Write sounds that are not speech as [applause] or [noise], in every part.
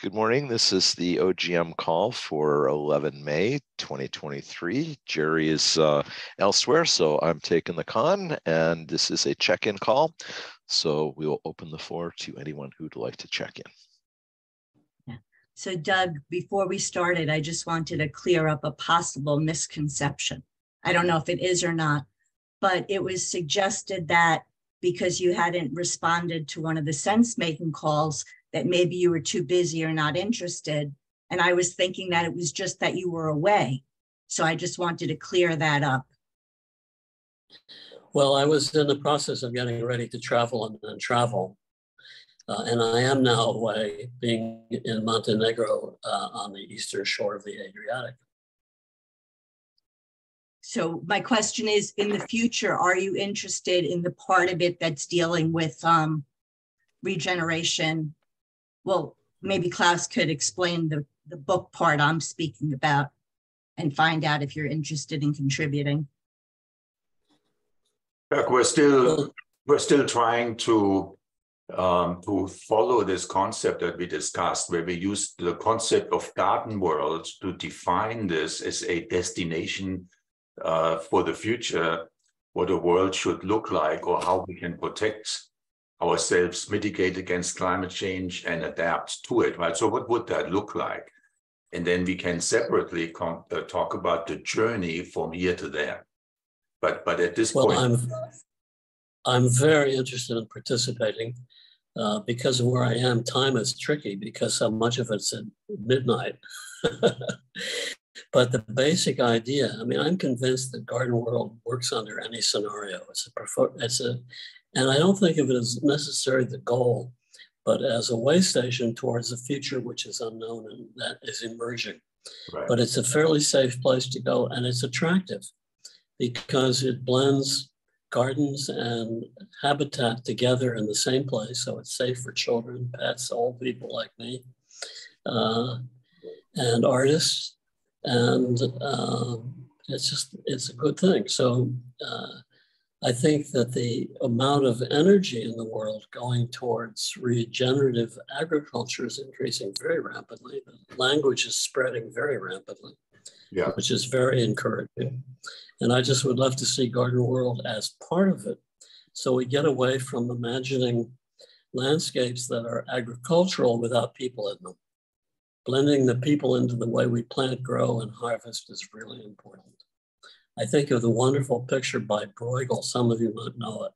Good morning. This is the OGM call for 11 May 2023. Jerry is uh, elsewhere, so I'm taking the con, and this is a check-in call. So we will open the floor to anyone who'd like to check in. So Doug, before we started, I just wanted to clear up a possible misconception. I don't know if it is or not, but it was suggested that because you hadn't responded to one of the sense making calls, that maybe you were too busy or not interested. And I was thinking that it was just that you were away. So I just wanted to clear that up. Well, I was in the process of getting ready to travel and travel. Uh, and I am now away, being in Montenegro uh, on the eastern shore of the Adriatic. So my question is, in the future, are you interested in the part of it that's dealing with um, regeneration? Well, maybe Klaus could explain the, the book part I'm speaking about and find out if you're interested in contributing. Look, we're still we're still trying to um, to follow this concept that we discussed, where we used the concept of garden world to define this as a destination uh, for the future, what a world should look like, or how we can protect ourselves, mitigate against climate change, and adapt to it. Right. So, what would that look like? And then we can separately uh, talk about the journey from here to there. But but at this well, point, I'm I'm very interested in participating. Uh, because of where I am, time is tricky because so much of it's at midnight. [laughs] but the basic idea, I mean, I'm convinced that Garden World works under any scenario. It's a, it's a, and I don't think of it as necessarily the goal, but as a way station towards a future which is unknown and that is emerging. Right. But it's a fairly safe place to go, and it's attractive because it blends gardens and habitat together in the same place. So it's safe for children, pets, old people like me, uh, and artists. And uh, it's just, it's a good thing. So uh, I think that the amount of energy in the world going towards regenerative agriculture is increasing very rapidly. The language is spreading very rapidly, yeah. which is very encouraging. And I just would love to see Garden World as part of it. So we get away from imagining landscapes that are agricultural without people in them. Blending the people into the way we plant, grow, and harvest is really important. I think of the wonderful picture by Bruegel, some of you might know it,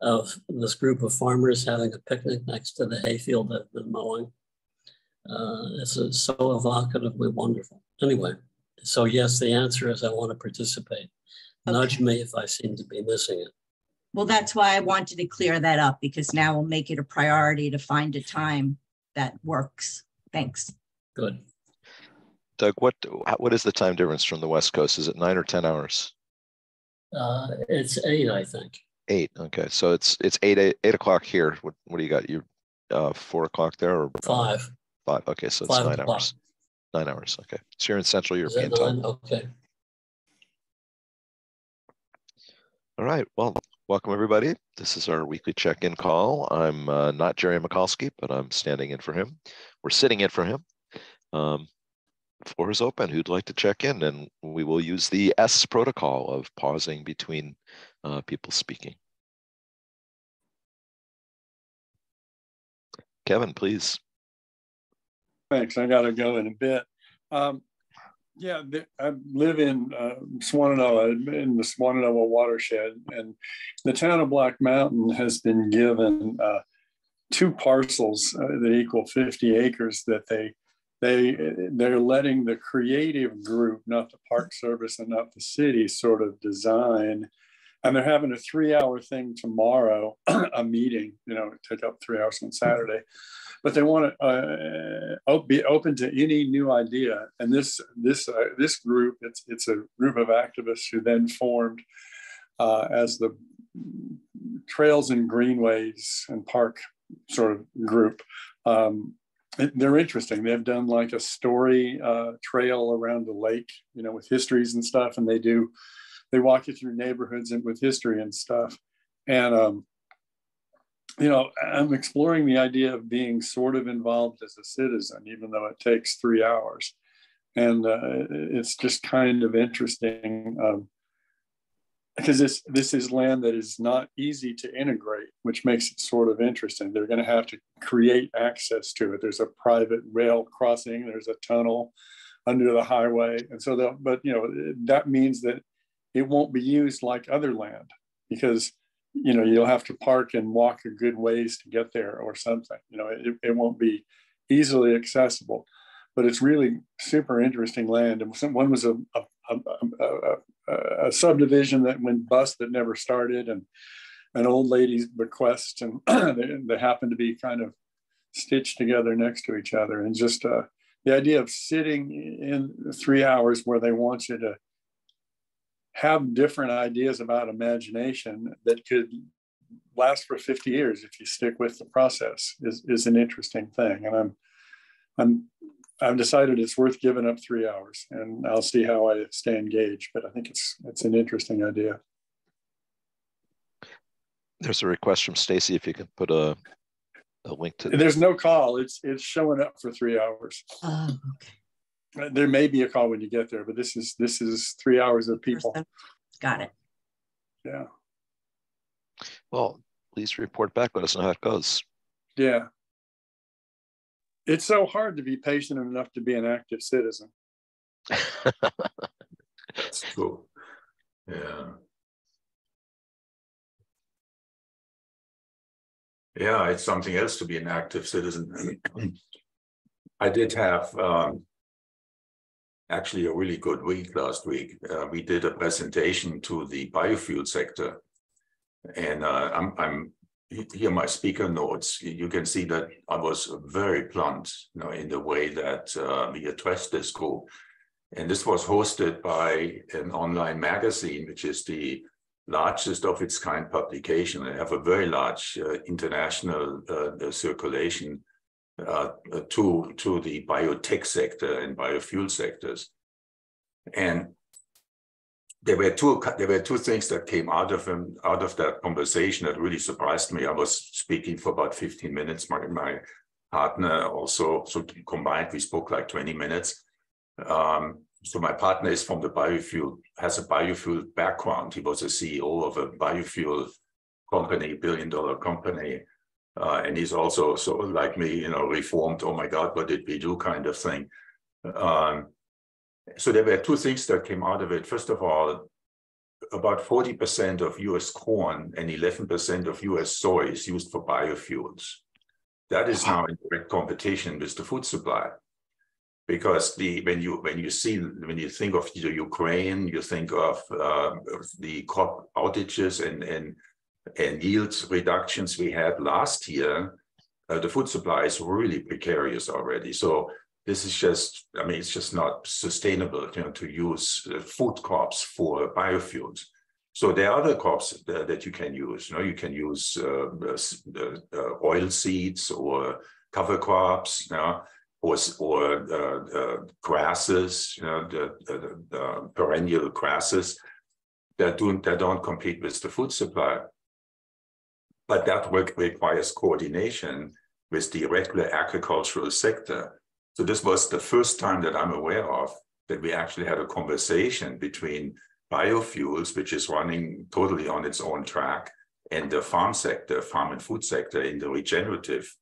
of this group of farmers having a picnic next to the hayfield that they've been mowing. Uh, it's so evocatively wonderful. Anyway, so yes, the answer is I want to participate. Okay. Nudge me if I seem to be missing it. Well, that's why I wanted to clear that up because now we'll make it a priority to find a time that works. Thanks. Good. Doug, what what is the time difference from the West Coast? Is it nine or ten hours? Uh, it's eight, I think. Eight. Okay, so it's it's eight eight, eight o'clock here. What what do you got? You uh, four o'clock there or five? Five. Okay, so it's five nine o'clock. hours. Nine hours. Okay. So you're in Central European time. Okay. All right. Well, welcome everybody. This is our weekly check-in call. I'm uh, not Jerry Michalski, but I'm standing in for him. We're sitting in for him. Um, floor is open. Who'd like to check in? And we will use the S protocol of pausing between uh, people speaking. Kevin, please. Thanks. I got to go in a bit. Um, yeah, I live in uh, Swannanoa, in the Swannanoa watershed, and the town of Black Mountain has been given uh, two parcels uh, that equal 50 acres that they they they're letting the creative group, not the Park Service and not the city, sort of design. And they're having a three-hour thing tomorrow, [clears throat] a meeting. You know, take up three hours on Saturday but they want to uh, be open to any new idea. And this this uh, this group, it's it's a group of activists who then formed uh, as the Trails and Greenways and Park sort of group. Um, they're interesting. They've done like a story uh, trail around the lake, you know, with histories and stuff, and they do they walk you through neighborhoods and with history and stuff. And um, you know, I'm exploring the idea of being sort of involved as a citizen, even though it takes three hours. And uh, it's just kind of interesting um, because this this is land that is not easy to integrate, which makes it sort of interesting. They're going to have to create access to it. There's a private rail crossing. There's a tunnel under the highway, and so the but you know that means that it won't be used like other land because you know you'll have to park and walk a good ways to get there or something. You know it, it won't be easily accessible, but it's really super interesting land. And one was a, a, a, a subdivision that went bust that never started, and an old lady's bequest, and [clears throat] they, they happen to be kind of stitched together next to each other. And just uh, the idea of sitting in three hours where they want you to have different ideas about imagination that could last for 50 years if you stick with the process is, is an interesting thing. And I'm I'm I've decided it's worth giving up three hours and I'll see how I stay engaged, but I think it's it's an interesting idea. There's a request from Stacy if you can put a, a link to There's no call. It's it's showing up for three hours. Oh, okay. Uh, There may be a call when you get there, but this is this is three hours of people. Got it. Yeah. Well, please report back. Let us know how it goes. Yeah. It's so hard to be patient enough to be an active citizen. [laughs] That's cool. Yeah. Yeah, it's something else to be an active citizen. [clears throat] I did have um, actually a really good week last week. Uh, we did a presentation to the biofuel sector, and uh, I'm, I'm here my speaker notes. You can see that I was very blunt, you know, in the way that uh, we addressed this group. And this was hosted by an online magazine, which is the largest of its kind publication. They have a very large uh, international uh, circulation uh, to, to the biotech sector and biofuel sectors. And there were two there were two things that came out of him out of that conversation that really surprised me. I was speaking for about 15 minutes. My my partner also so combined we spoke like 20 minutes. Um, so my partner is from the biofuel has a biofuel background. He was a CEO of a biofuel company, billion dollar company. Uh, and he's also of like me, you know, reformed. Oh my God, what did we do? Kind of thing. Um, so there were two things that came out of it. First of all, about 40% of US corn and 11% of US soy is used for biofuels. That is now in direct competition with the food supply. Because the when you when you see when you think of the Ukraine, you think of uh, the crop outages and and and yield reductions we had last year, uh, the food supply is really precarious already. So this is just, I mean, it's just not sustainable, you know, to use uh, food crops for biofuels. So there are other crops that, that you can use. You know, you can use uh, uh, oil seeds or cover crops, you know, or or uh, uh, grasses, you know, the, the, the, perennial grasses that don't that don't compete with the food supply. But that work requires coordination with the regular agricultural sector so this was the first time that I'm aware of that we actually had a conversation between biofuels, which is running totally on its own track, and the farm sector, farm and food sector in the regenerative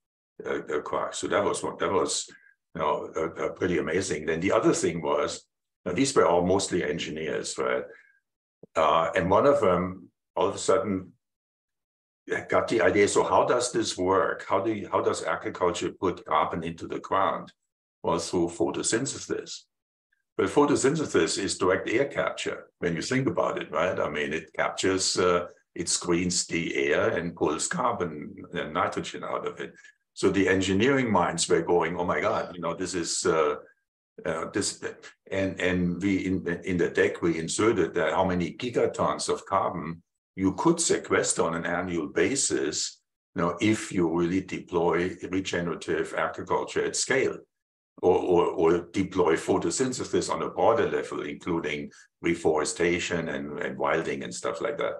uh, uh, So that was what that was, you know, uh, pretty amazing. Then the other thing was, these were all mostly engineers, right? Uh, and one of them all of a sudden got the idea. So how does this work? How do you, how does agriculture put carbon into the ground? Was through photosynthesis. But photosynthesis is direct air capture when you think about it, right? I mean, it captures, uh, it screens the air and pulls carbon and nitrogen out of it. So the engineering minds were going, oh my God, you know, this is uh, uh, this, and and we in in the deck we inserted that how many gigatons of carbon you could sequester on an annual basis, you know, if you really deploy regenerative agriculture at scale or, or, or, deploy photosynthesis on a broader level, including reforestation and, and wilding and stuff like that.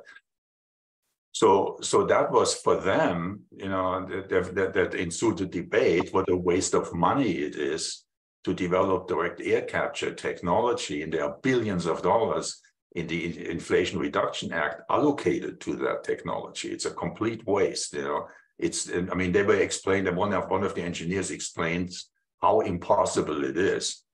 So, so that was for them, you know, that, that, that ensued a debate what a waste of money it is to develop direct air capture technology. And there are billions of dollars in the Inflation Reduction Act allocated to that technology. It's a complete waste, you know. It's, I mean, they were explained, one of, one of the engineers explained how impossible it is,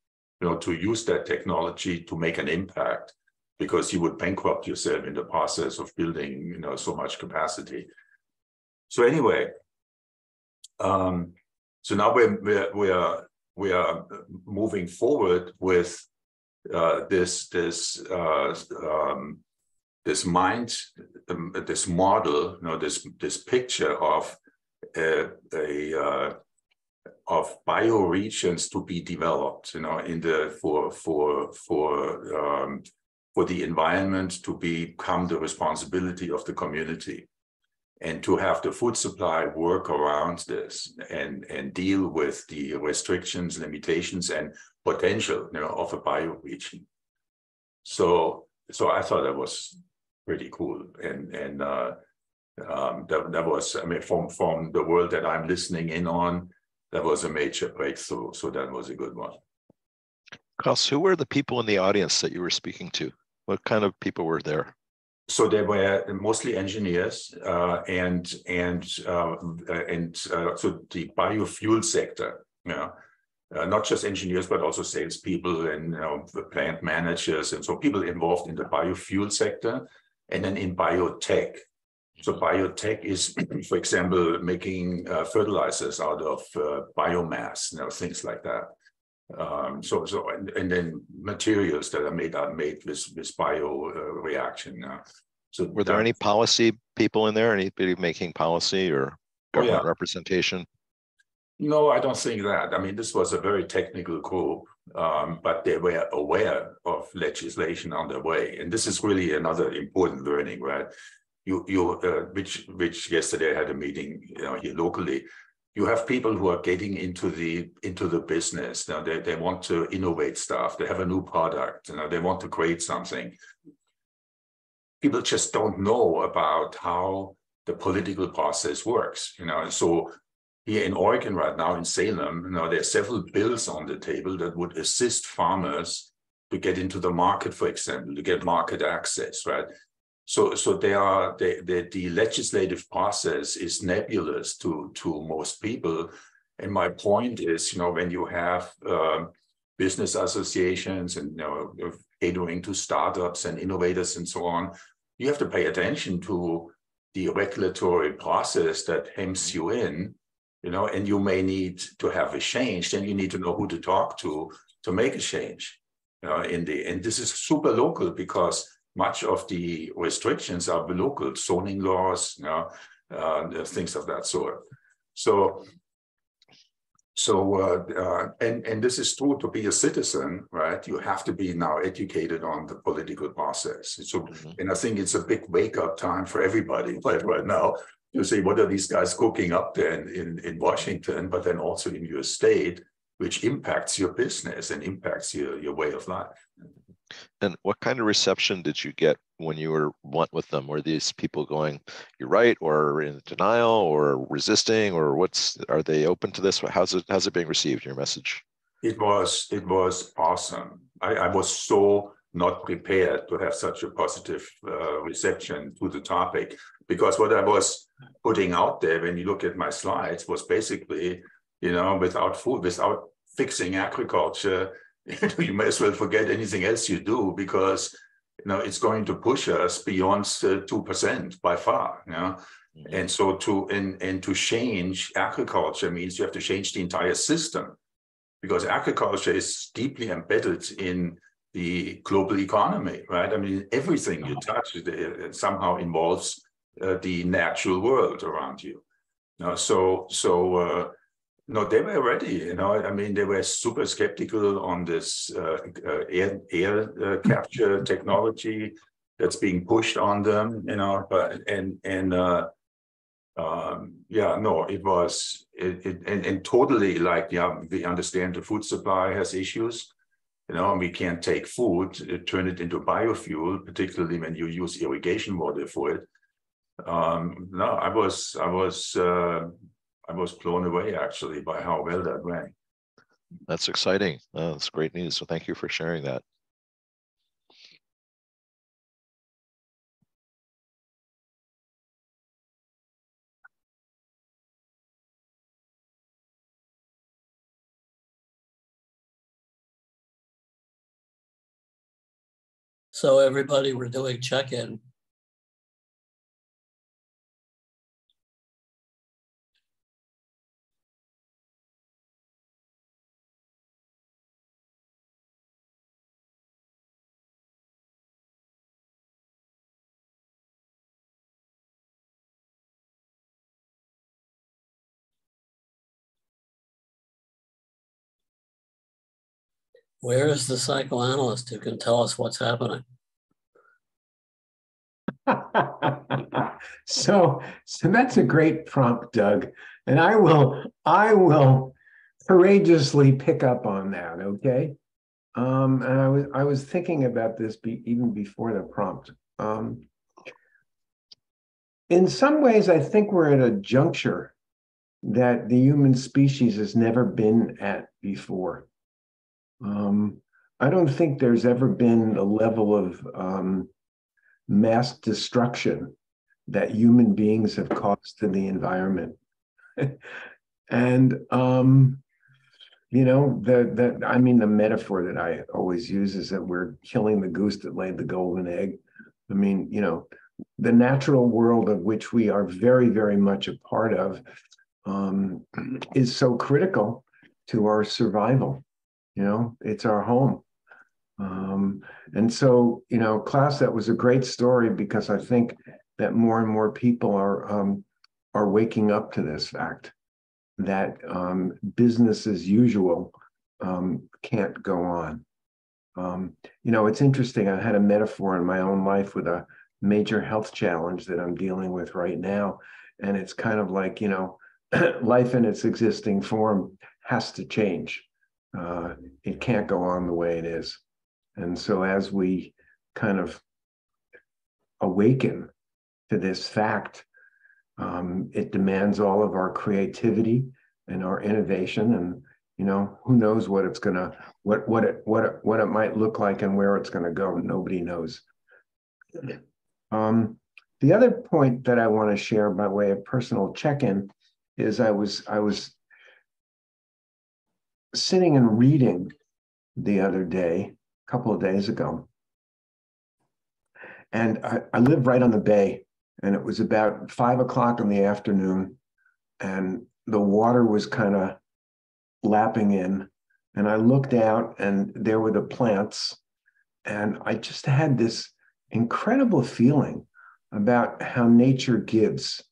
you know, to use that technology to make an impact because you would bankrupt yourself in the process of building, you know, so much capacity. So anyway, um, so now we're, we're, we are we are moving forward with uh, this this uh, um, this mind um, this model, you know, this this picture of a, a uh, of bioregions to be developed, you know, in the for for for um, for the environment to become the responsibility of the community and to have the food supply work around this and, and deal with the restrictions, limitations, and potential you know, of a bioregion. So, so I thought that was pretty cool. And, and uh, um, that, that was, I mean, from, from the world that I'm listening in on, that was a major breakthrough. So that was a good one. Klaus, who were the people in the audience that you were speaking to? What kind of people were there? So they were mostly engineers uh, and and uh, and uh, so the biofuel sector, you know, uh, not just engineers but also salespeople and you know, plant managers and so people involved in the biofuel sector, and then in biotech. So biotech is, [clears throat] for example, making uh, fertilizers out of uh, biomass, you know, things like that. Um, so, so and, and, then materials that are made are made with with bio uh, reaction. Uh, so, were there any policy people in there? Anybody making policy or government oh, yeah. representation? No, I don't think that. I mean, this was a very technical group, um, but they were aware of legislation on the way, and this is really another important learning, right? You, you, uh, which, which yesterday I had a meeting, you know, here locally. You have people who are getting into the into the business. Now they, they want to innovate stuff. They have a new product. You know they want to create something. People just don't know about how the political process works you know. So here in oregon right now in salem you know there are several bills on the table that would assist farmers to get into the market for example to get market access right so, so they are they, the legislative process is nebulous to to most people. And my point is, you know, when you have uh, business associations and you know catering to startups and innovators and so on, you have to pay attention to the regulatory process that hems you in, you know, and you may need to have a change. Then you need to know who to talk to to make a change. You know, in the and this is super local because much of the restrictions are the local zoning laws, you know, uh, things of that sort. So, so uh, uh, and and this is true to be a citizen, right? You have to be now educated on the political process. So, mm-hmm. and I think it's a big wake up time for everybody [laughs] right, right now to see what are these guys cooking up there in, in, in Washington, but then also in your state, which impacts your business and impacts your, your way of life. And what kind of reception did you get when you were went with them? Were these people going, "You're right," or in denial, or resisting, or what's? Are they open to this? How's it? How's it being received? Your message? It was. It was awesome. I, I was so not prepared to have such a positive uh, reception to the topic because what I was putting out there, when you look at my slides, was basically, you know, without food, without fixing agriculture [laughs] you may as well forget anything else you do because you know it's going to push us beyond two percent by far. You know? Mm-hmm. And so to and, and to change agriculture means you have to change the entire system because agriculture is deeply embedded in the global economy, right? I mean, everything you uh-huh. touch somehow involves uh, the natural world around you. you know, so so uh, no, they were ready. You know, I mean, they were super skeptical on this uh, uh, air, air uh, capture [laughs] technology that's being pushed on them. You know, but and and uh, um, yeah, no, it was it, it and, and totally like yeah, we understand the food supply has issues. You know, and we can't take food, uh, turn it into biofuel, particularly when you use irrigation water for it. um, no, I was I was uh, I was blown away actually by how well that went. That's exciting. Uh, that's great news. So thank you for sharing that. So everybody, we're doing check-in. Where is the psychoanalyst who can tell us what's happening? [laughs] so so that's a great prompt doug and i will i will courageously pick up on that okay? Um and i was i was thinking about this be, even before the prompt. Um in some ways i think we're at a juncture that the human species has never been at before um i don't think there's ever been a level of um mass destruction that human beings have caused to the environment. [laughs] and um, you know, the the I mean the metaphor that I always use is that we're killing the goose that laid the golden egg. I mean, you know, the natural world of which we are very, very much a part of um, [clears throat] is so critical to our survival. You know, it's our home. Um, and so, you know, Klaus, that was a great story because I think that more and more people are um, are waking up to this fact that um, business as usual um, can't go on. Um, you know, it's interesting. I had a metaphor in my own life with a major health challenge that I'm dealing with right now, and it's kind of like you know, [clears throat] life in its existing form has to change. Uh, it can't go on the way it is. And so, as we kind of awaken to this fact, um, it demands all of our creativity and our innovation. And you know, who knows what it's gonna, what what it what it, what it might look like and where it's gonna go. Nobody knows. Um, the other point that I want to share by way of personal check-in is I was I was sitting and reading the other day a couple of days ago. And I, I live right on the bay, and it was about five o'clock in the afternoon, and the water was kind of lapping in. And I looked out, and there were the plants. And I just had this incredible feeling about how nature gives.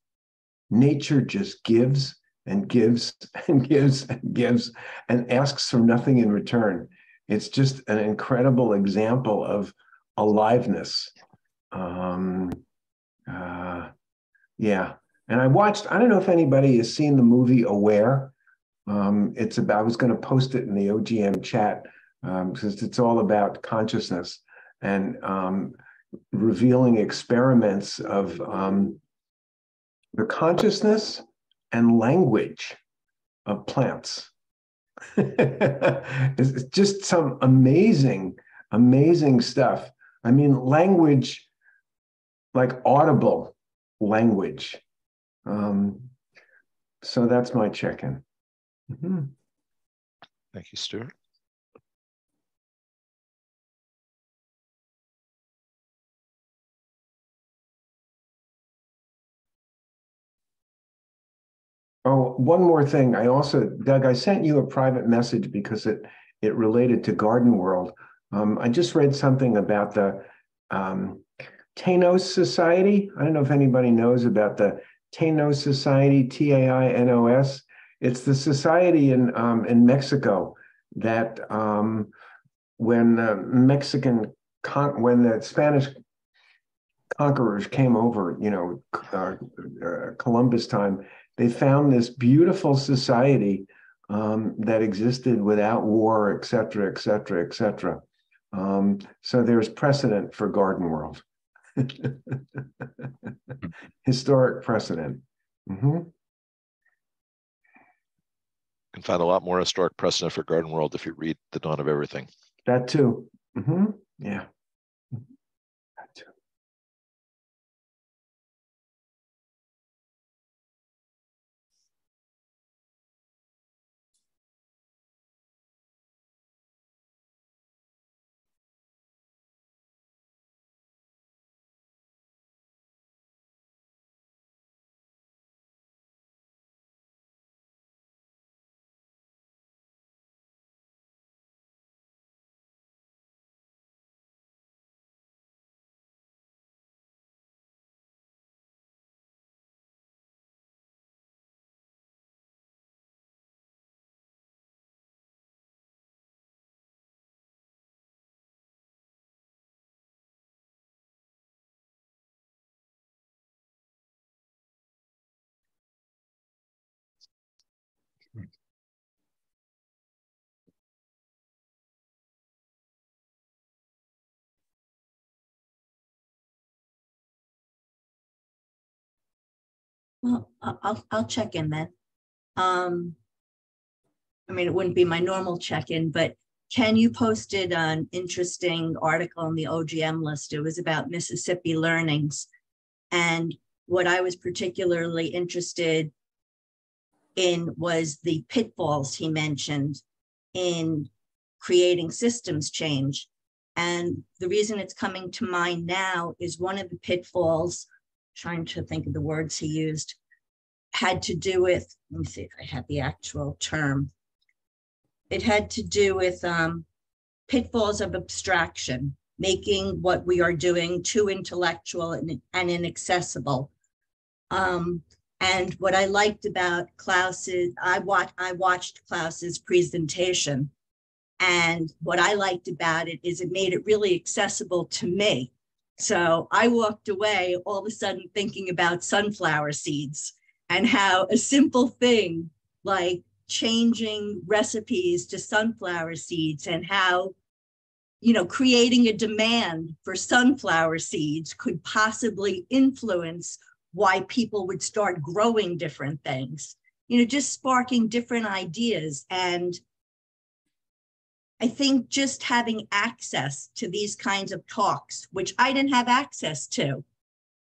Nature just gives and gives [laughs] and gives and gives and asks for nothing in return it's just an incredible example of aliveness. Um, uh, yeah. And I watched, I don't know if anybody has seen the movie Aware. Um, it's about, I was going to post it in the OGM chat because um, it's all about consciousness and um, revealing experiments of um, the consciousness and language of plants. [laughs] it's just some amazing, amazing stuff. I mean, language, like audible language. Um, so that's my check in. Mm-hmm. Thank you, Stuart. Oh, one more thing. I also, Doug, I sent you a private message because it it related to Garden World. Um, I just read something about the um, Tainos Society. I don't know if anybody knows about the Tainos Society, T A I N O S. It's the society in um, in Mexico that um, when the Mexican con- when the Spanish conquerors came over, you know, uh, uh, Columbus time, they found this beautiful society um, that existed without war, et cetera, et cetera, et cetera. Um, so there's precedent for Garden World. [laughs] Historic precedent. Mm-hmm. You can find a lot more historic precedent for Garden World if you read The Dawn of Everything. That too. Mm-hmm. Yeah. Well, I'll, I'll check in then. Um, I mean, it wouldn't be my normal check-in, but Ken, you posted an interesting article on the OGM list. It was about Mississippi learnings. And what I was particularly interested in was the pitfalls he mentioned in creating systems change. And the reason it's coming to mind now is one of the pitfalls trying to think of the words he used, had to do with, let me see if I had the actual term. It had to do with um, pitfalls of abstraction, making what we are doing too intellectual and, and inaccessible. Um, and what I liked about Klaus's, I watched, I watched Klaus's presentation. And what I liked about it is it made it really accessible to me. So I walked away all of a sudden thinking about sunflower seeds and how a simple thing like changing recipes to sunflower seeds and how you know creating a demand for sunflower seeds could possibly influence why people would start growing different things. You know just sparking different ideas and I think just having access to these kinds of talks, which I didn't have access to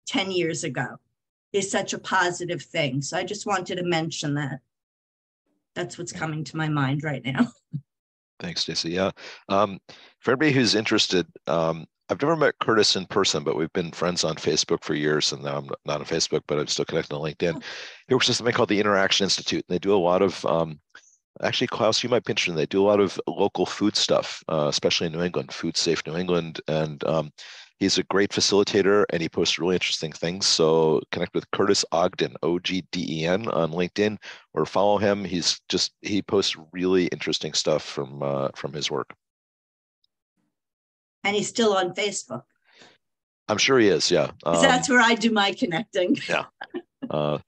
10 years ago, is such a positive thing. So I just wanted to mention that. That's what's coming to my mind right now. [laughs] Thanks, Stacy. Yeah. Um, for everybody who's interested, um, I've never met Curtis in person, but we've been friends on Facebook for years. And now I'm not on Facebook, but I'm still connected on LinkedIn. He works at something called the Interaction Institute. And they do a lot of um, Actually, Klaus, you might be interested. They do a lot of local food stuff, uh, especially in New England, Food Safe New England, and um, he's a great facilitator and he posts really interesting things. So connect with Curtis Ogden, O G D E N, on LinkedIn, or follow him. He's just he posts really interesting stuff from uh, from his work. And he's still on Facebook. I'm sure he is. Yeah, um, that's where I do my connecting. yeah. [laughs] Uh,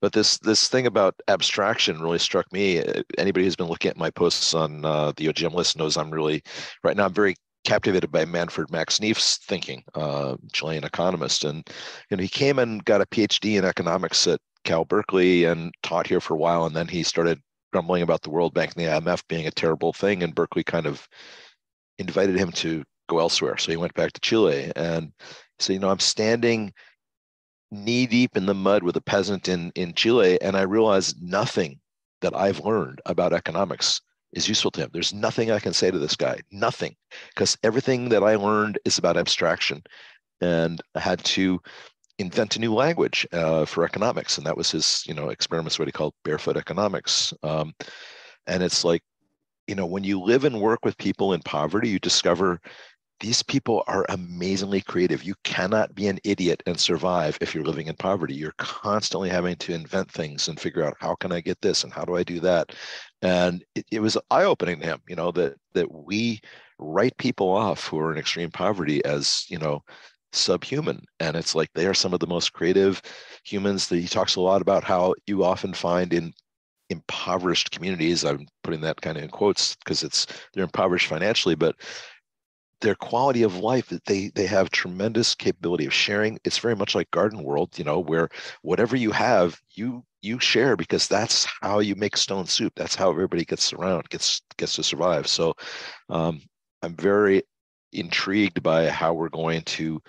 but this this thing about abstraction really struck me. Anybody who's been looking at my posts on uh, the OGM list knows I'm really right now. I'm very captivated by Manfred Max Neef's thinking, uh, Chilean economist, and you know he came and got a PhD in economics at Cal Berkeley and taught here for a while, and then he started grumbling about the World Bank and the IMF being a terrible thing, and Berkeley kind of invited him to go elsewhere. So he went back to Chile and said, you know, I'm standing knee deep in the mud with a peasant in, in Chile, and I realized nothing that I've learned about economics is useful to him. There's nothing I can say to this guy, nothing, because everything that I learned is about abstraction. And I had to invent a new language uh, for economics. And that was his, you know, experiments, what he called barefoot economics. Um, and it's like, you know, when you live and work with people in poverty, you discover these people are amazingly creative. You cannot be an idiot and survive if you're living in poverty. You're constantly having to invent things and figure out how can I get this and how do I do that. And it, it was eye-opening to him, you know, that that we write people off who are in extreme poverty as, you know, subhuman. And it's like they are some of the most creative humans that he talks a lot about how you often find in impoverished communities. I'm putting that kind of in quotes because it's they're impoverished financially, but their quality of life that they they have tremendous capability of sharing. It's very much like garden world you know where whatever you have you you share because that's how you make stone soup. That's how everybody gets around gets gets to survive. So um, i'm very intrigued by how we're going to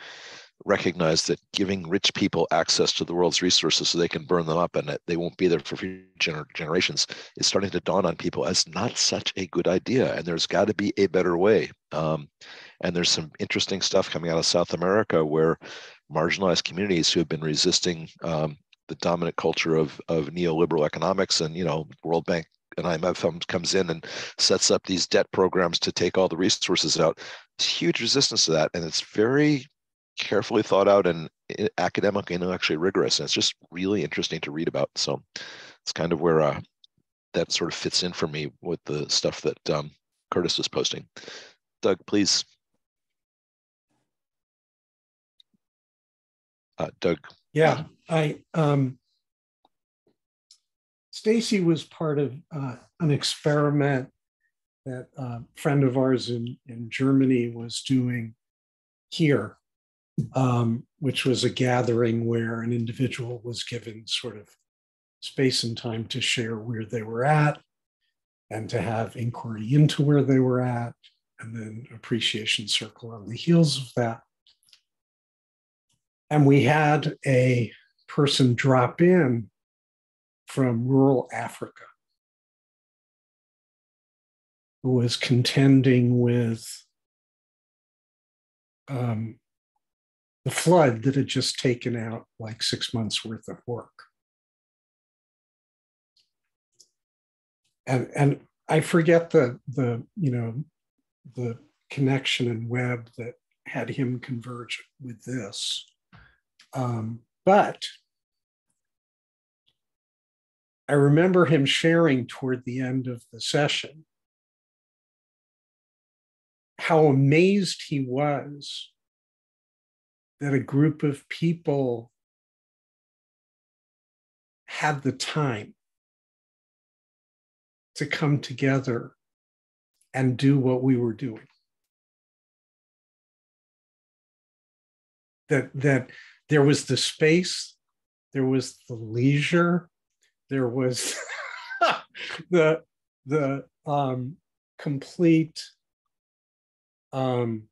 recognize that giving rich people access to the world's resources so they can burn them up and that they won't be there for future generations is starting to dawn on people as not such a good idea. And there's got to be a better way. Um, and there's some interesting stuff coming out of South America where marginalized communities who have been resisting um, the dominant culture of, of neoliberal economics and, you know, World Bank and IMF comes in and sets up these debt programs to take all the resources out. There's huge resistance to that. And it's very carefully thought out and eh, academic and intellectually rigorous. And it's just really interesting to read about. So it's kind of where uh, that sort of fits in for me with the stuff that um, Curtis was posting. Doug, please. Uh, Doug. Yeah, I um, Stacy was part of uh, an experiment that a friend of ours in, in Germany was doing here um, which was a gathering where an individual was given sort of space and time to share where they were at and to have inquiry into where they were at, and then appreciation circle on the heels of that. And we had a person drop in from rural Africa who was contending with um, the flood that had just taken out like six months worth of work. And, and I forget the, the, you know, the connection and web that had him converge with this. Um, but I remember him sharing toward the end of the session how amazed he was that a group of people had the time to come together and do what we were doing. That, that there was the space, there was the leisure, there was [laughs] the, the um, complete um,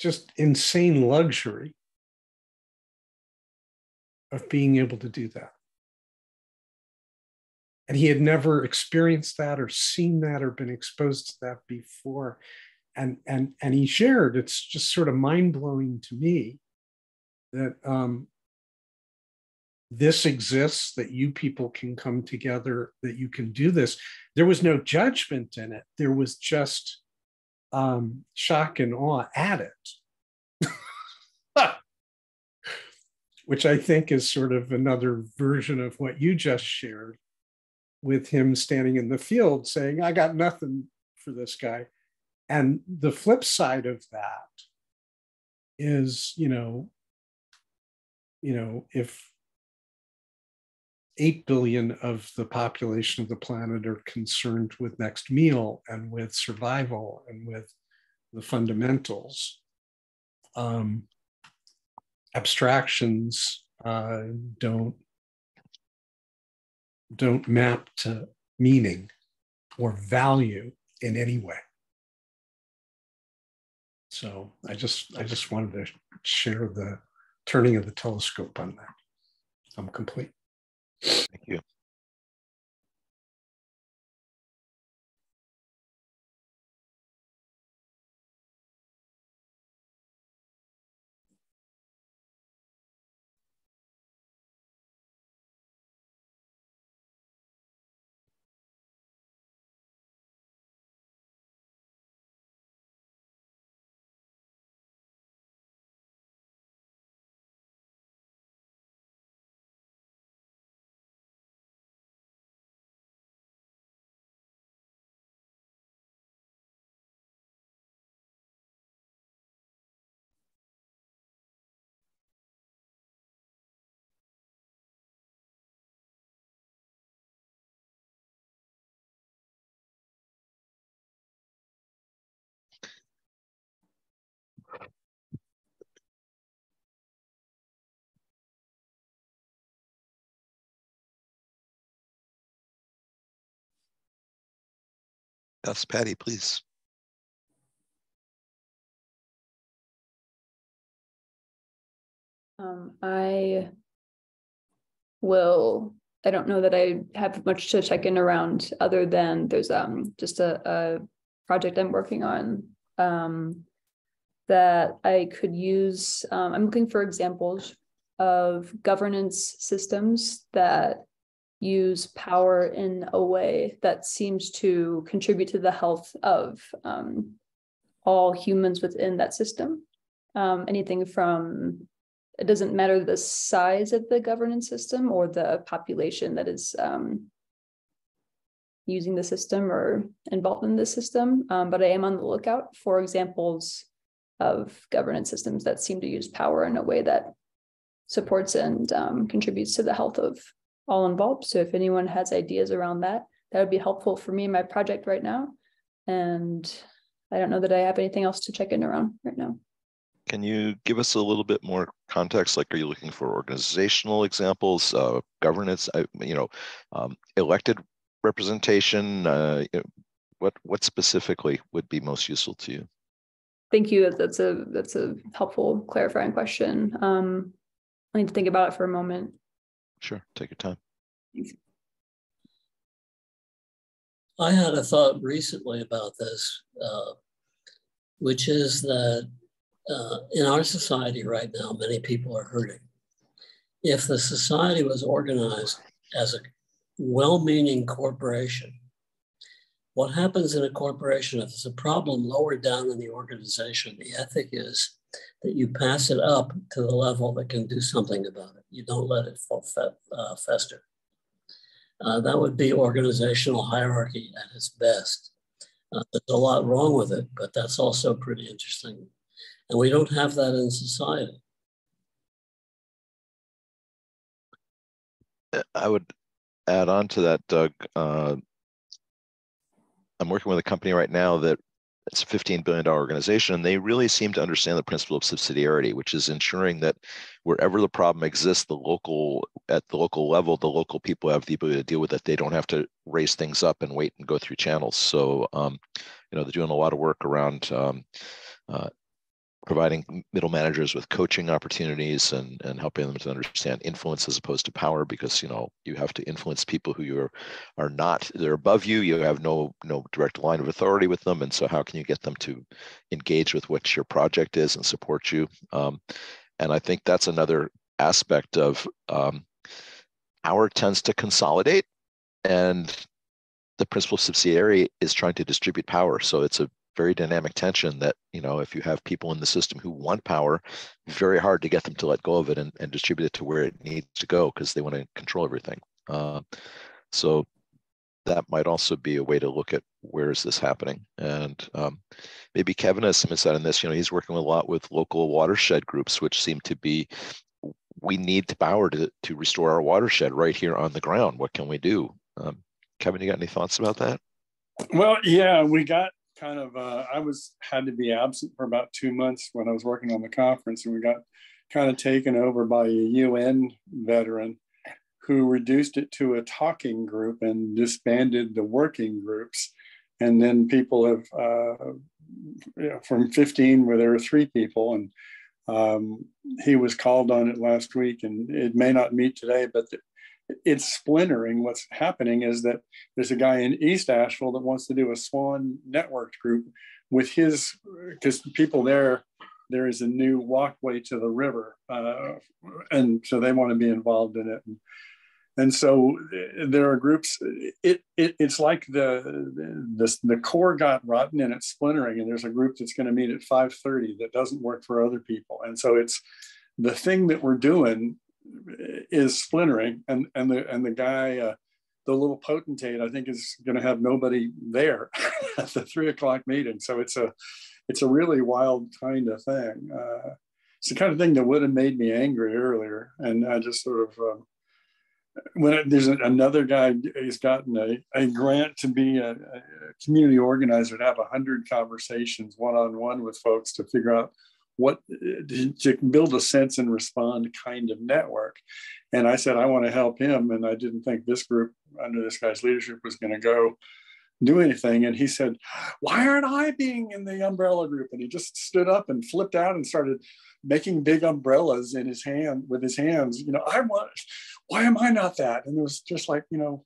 just insane luxury of being able to do that. And he had never experienced that or seen that or been exposed to that before. And, and, and he shared, it's just sort of mind blowing to me that um, this exists, that you people can come together, that you can do this. There was no judgment in it. There was just um, shock and awe at it, [laughs] which I think is sort of another version of what you just shared with him standing in the field saying, I got nothing for this guy. And the flip side of that is, you know, you know, if 8 billion of the population of the planet are concerned with next meal and with survival and with the fundamentals. Um, abstractions uh, don't don't map to meaning or value in any way. So I just I just wanted to share the turning of the telescope on that. I'm complete. Thank you. Yes, Patty, please. Um, I will, I don't know that I have much to check in around other than there's um just a, a project I'm working on um that I could use. Um, I'm looking for examples of governance systems that use power in a way that seems to contribute to the health of um, all humans within that system. Um, anything from it doesn't matter the size of the governance system or the population that is um, using the system or involved in the system, um, but I am on the lookout for examples of governance systems that seem to use power in a way that supports and um, contributes to the health of all involved. So if anyone has ideas around that, that would be helpful for me in my project right now. And I don't know that I have anything else to check in around right now. Can you give us a little bit more context? Like, are you looking for organizational examples, uh, governance, uh, you know, um, elected representation? Uh, you know, what what specifically would be most useful to you? Thank you. That's a that's a helpful clarifying question. Um, I need to think about it for a moment. Sure, take your time. I had a thought recently about this, uh, which is that uh, in our society right now, many people are hurting. If the society was organized as a well meaning corporation, what happens in a corporation if there's a problem lower down in the organization, the ethic is that you pass it up to the level that can do something about it. You don't let it uh, fester. Uh, that would be organizational hierarchy at its best. Uh, there's a lot wrong with it, but that's also pretty interesting. And we don't have that in society. I would add on to that, Doug. Uh, I'm working with a company right now that it's a $15 billion organization, and they really seem to understand the principle of subsidiarity, which is ensuring that wherever the problem exists, the local at the local level, the local people have the ability to deal with it. They don't have to raise things up and wait and go through channels. So, um, you know, they're doing a lot of work around um, uh, providing middle managers with coaching opportunities and, and helping them to understand influence as opposed to power because you know you have to influence people who you are, are not they're above you. You have no no direct line of authority with them. And so how can you get them to engage with what your project is and support you? Um, and i think that's another aspect of um, power tends to consolidate and the principle subsidiarity is trying to distribute power. So it's a very dynamic tension that you know if you have people in the system who want power very hard to get them to let go of it and, and distribute it to where it needs to go because they want to control everything. Uh, so that might also be a way to look at where is this happening. And um, maybe kevin has some insight on this. You know he's working a lot with local watershed groups which seem to be we need power to, to restore our watershed right here on the ground. What can we do? Um, kevin you got any thoughts about that? Well yeah we got kind of uh, I was had to be absent for about two months when I was working on the conference, and we got kind of taken over by a UN veteran who reduced it to a talking group and disbanded the working groups. And then people have uh, you know, from 15 where there were three people and um, he was called on it last week and it may not meet today, but the, it's splintering. What's happening is that there's a guy in East Asheville that wants to do a Swan networked group with his, because people there, there is a new walkway to the river. Uh, and so they want to be involved in it. And, and so uh, there are groups. It, it it's like the, the the core got rotten and it's splintering. And there's a group that's going to meet at 5:30 that doesn't work for other people. And so it's the thing that we're doing is splintering, and and the and the guy, uh, the little potentate, I think is going to have nobody there [laughs] at the three o'clock meeting. So it's a it's a really wild kind of thing. Uh, it's the kind of thing that would have made me angry earlier, and I just sort of. Um, when it, there's another guy who's gotten a, a grant to be a, a community organizer to have 100 conversations one-on-one with folks to figure out what to build a sense and respond kind of network. And I said, I want to help him. And I didn't think this group under this guy's leadership was going to go do anything. And he said, Why aren't I being in the umbrella group? And he just stood up and flipped out and started making big umbrellas in his hand with his hands. You know, I want, why am I not that? And it was just like, you know,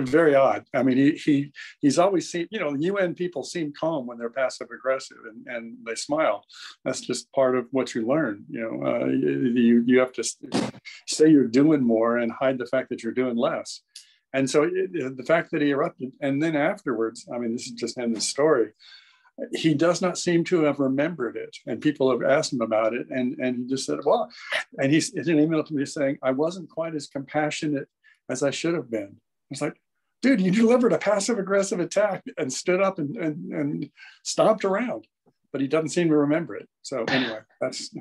very odd. I mean, he, he he's always seen, you know, UN people seem calm when they're passive aggressive and, and they smile. That's just part of what you learn. You know, uh, you, you have to say you're doing more and hide the fact that you're doing less. And so it, the fact that he erupted, and then afterwards, I mean, this is just in the story, he does not seem to have remembered it. And people have asked him about it. And, and he just said, well, and he's in an email to me saying, I wasn't quite as compassionate as I should have been. It's like, dude, you delivered a passive aggressive attack and stood up and, and, and stomped around, but he doesn't seem to remember it. So anyway, [laughs] that's,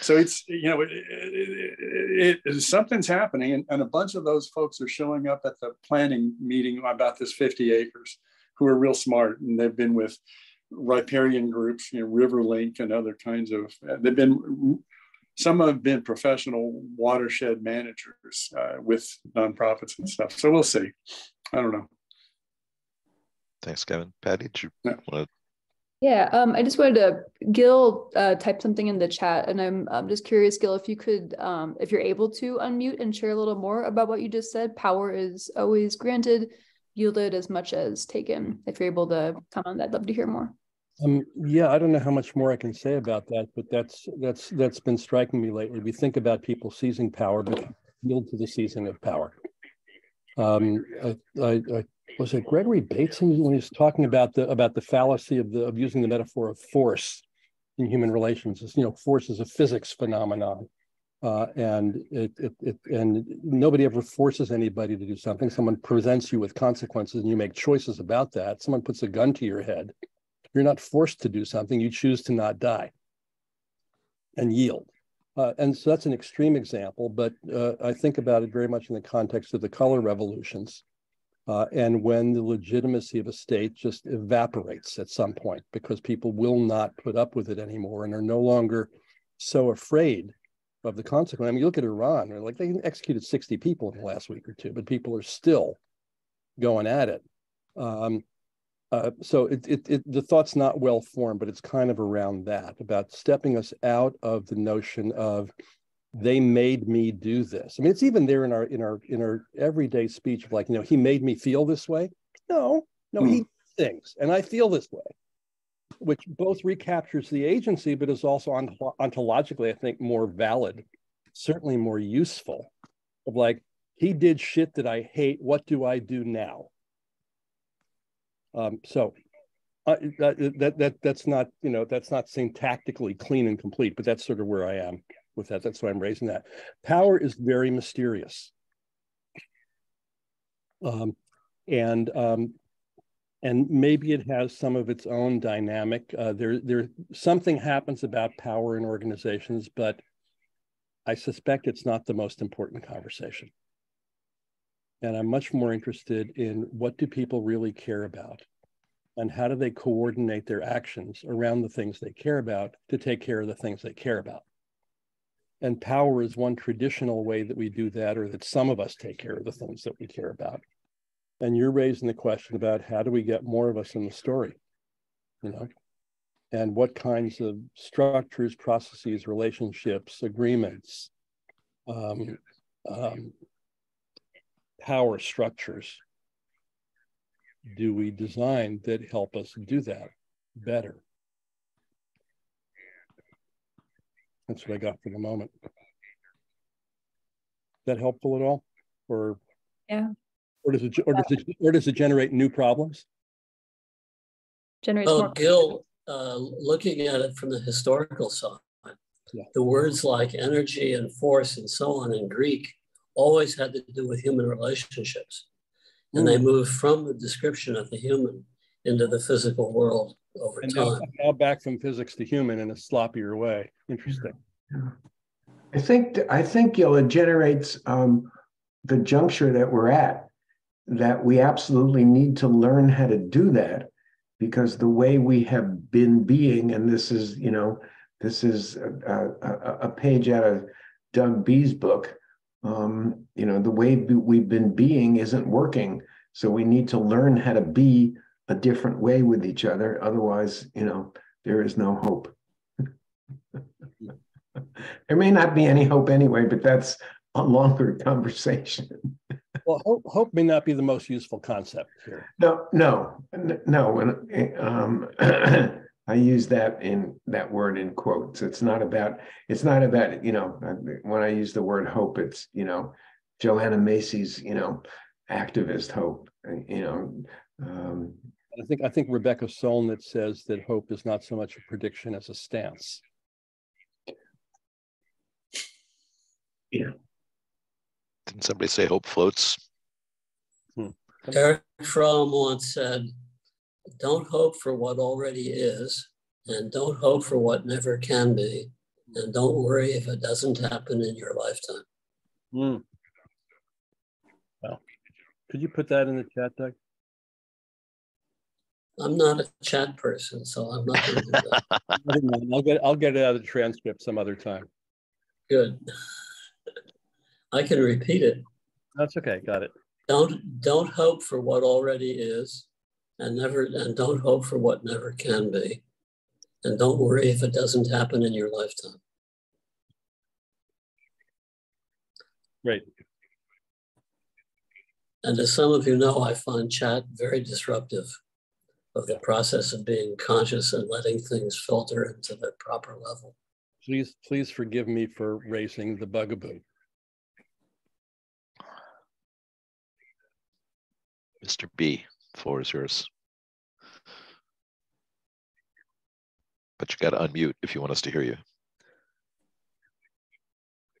so it's, you know, it, it, it, something's happening and, and a bunch of those folks are showing up at the planning meeting about this 50 acres who are real smart and they've been with riparian groups, you know, RiverLink and other kinds of, they've been some have been professional watershed managers uh, with nonprofits and stuff. So we'll see. I don't know. Thanks, Kevin. Patty, did you yeah. want to? Yeah, um, I just wanted to, Gil uh, type something in the chat, and I'm, I'm just curious, Gil, if you could, um, if you're able to unmute and share a little more about what you just said. Power is always granted, yielded as much as taken. If you're able to comment on I'd love to hear more. Um, yeah, I don't know how much more I can say about that, but that's that's that's been striking me lately. We think about people seizing power, but yield to the seizing of power. Um, I, I, I, was it Gregory Bateson when he was talking about the about the fallacy of the of using the metaphor of force in human relations. As you know, force is a physics phenomenon, uh, and it, it, it and nobody ever forces anybody to do something. Someone presents you with consequences, and you make choices about that. Someone puts a gun to your head you're not forced to do something, you choose to not die and yield. Uh, and so that's an extreme example, but uh, I think about it very much in the context of the color revolutions uh, and when the legitimacy of a state just evaporates at some point because people will not put up with it anymore and are no longer so afraid of the consequence. I mean, you look at Iran, like they executed 60 people in the last week or two, but people are still going at it. Um, uh, so it, it, it, the thought's not well formed, but it's kind of around that about stepping us out of the notion of they made me do this. I mean, it's even there in our in our in our everyday speech of like, you know, he made me feel this way. No, no, mm. he things, and I feel this way, which both recaptures the agency, but is also ont- ontologically, I think, more valid, certainly more useful. Of like, he did shit that I hate. What do I do now? Um, so uh, that, that, that that's not you know that's not syntactically clean and complete, but that's sort of where I am with that. That's why I'm raising that. Power is very mysterious, um, and um, and maybe it has some of its own dynamic. Uh, there there something happens about power in organizations, but I suspect it's not the most important conversation and I'm much more interested in what do people really care about and how do they coordinate their actions around the things they care about to take care of the things they care about. And power is one traditional way that we do that, or that some of us take care of the things that we care about. And you're raising the question about how do we get more of us in the story, you know, and what kinds of structures, processes, relationships, agreements, um, um, power structures do we design that help us do that better? That's what I got for the moment. Is that helpful at all? Or yeah. Or does it or does it or does it generate new problems? Generates oh, Gil, uh, looking at it from the historical side, yeah. the words like energy and force and so on in Greek always had to do with human relationships. And they hmm. move from the description of the human into the physical world over and time. Now, now back from physics to human in a sloppier way. Interesting. I think I think you know, it generates um, the juncture that we're at. That we absolutely need to learn how to do that, because the way we have been being, and this is you know, this is a, a, a page out of Doug B's book um, you know, the way we've been being isn't working. So we need to learn how to be a different way with each other. Otherwise, you know, there is no hope. [laughs] there may not be any hope anyway, but that's a longer [laughs] conversation. well, hope, hope may not be the most useful concept here. No, no, no. Um, [clears throat] I use that in that word in quotes. It's not about. It's not about. You know, when I use the word hope, it's you know, Joanna Macy's. You know, activist hope. You know. Um, I think I think Rebecca Solnit says that hope is not so much a prediction as a stance. Yeah. Didn't somebody say hope floats? Hmm. Erich Fromm once said, don't hope for what already is, and don't hope for what never can be, and don't worry if it doesn't happen in your lifetime. Mm. Well, could you put that in the chat, Doug? I'm not a chat person, so I'm not going to do that. [laughs] I'll get I'll get it out of the transcript some other time. Good. I can repeat it. That's okay. Got it. Don't don't hope for what already is, and never and don't hope for what never can be, and don't worry if it doesn't happen in your lifetime. right And as some of you know, I find chat very disruptive of the process of being conscious and letting things filter into the proper level. Please, please forgive me for raising the bugaboo. Mr. B, floor is yours. But you got to unmute if you want us to hear you.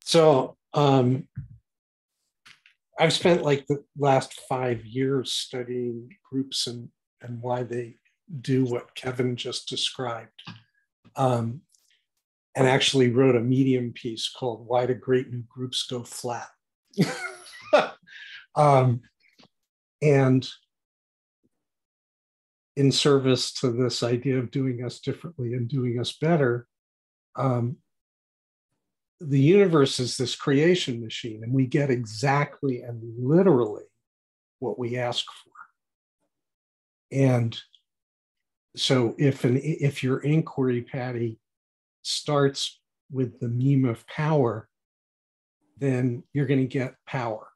So um, I've spent like the last five years studying groups and, and why they do what Kevin just described. Um, and actually wrote a medium piece called Why Do Great New Groups Go Flat? [laughs] um, and in service to this idea of doing us differently and doing us better, um, the universe is this creation machine, and we get exactly and literally what we ask for. And so, if an if your inquiry, Patty, starts with the meme of power, then you're going to get power.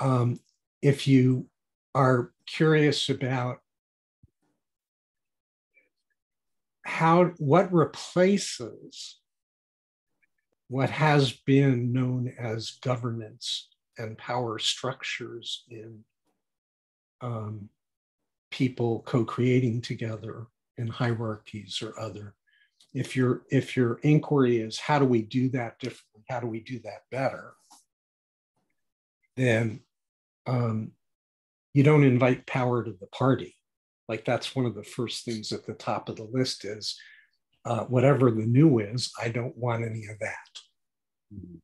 Um, if you are curious about how what replaces what has been known as governance and power structures in um, people co-creating together in hierarchies or other. If your if your inquiry is how do we do that differently? How do we do that better? Then um, you don't invite power to the party. Like that's one of the first things at the top of the list is uh, whatever the new is, I don't want any of that mm-hmm.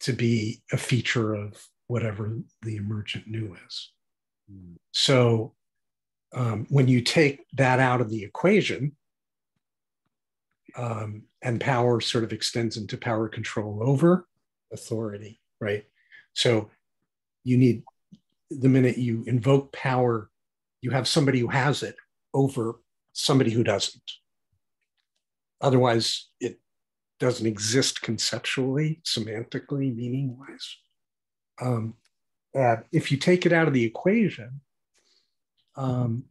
to be a feature of whatever the emergent new is. Mm-hmm. So um, when you take that out of the equation, um, and power sort of extends into power control over authority, right? So you need the minute you invoke power, you have somebody who has it over somebody who doesn't. Otherwise, it doesn't exist conceptually, semantically, meaning wise. Um, if you take it out of the equation, um,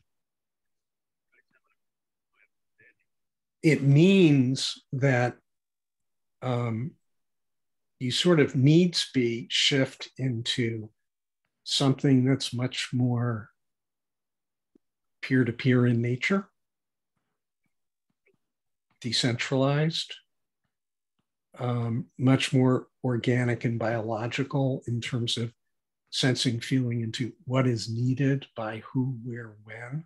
it means that um, you sort of needs be shift into something that's much more peer to peer in nature, decentralized, um, much more organic and biological in terms of sensing, feeling into what is needed by who, where, when.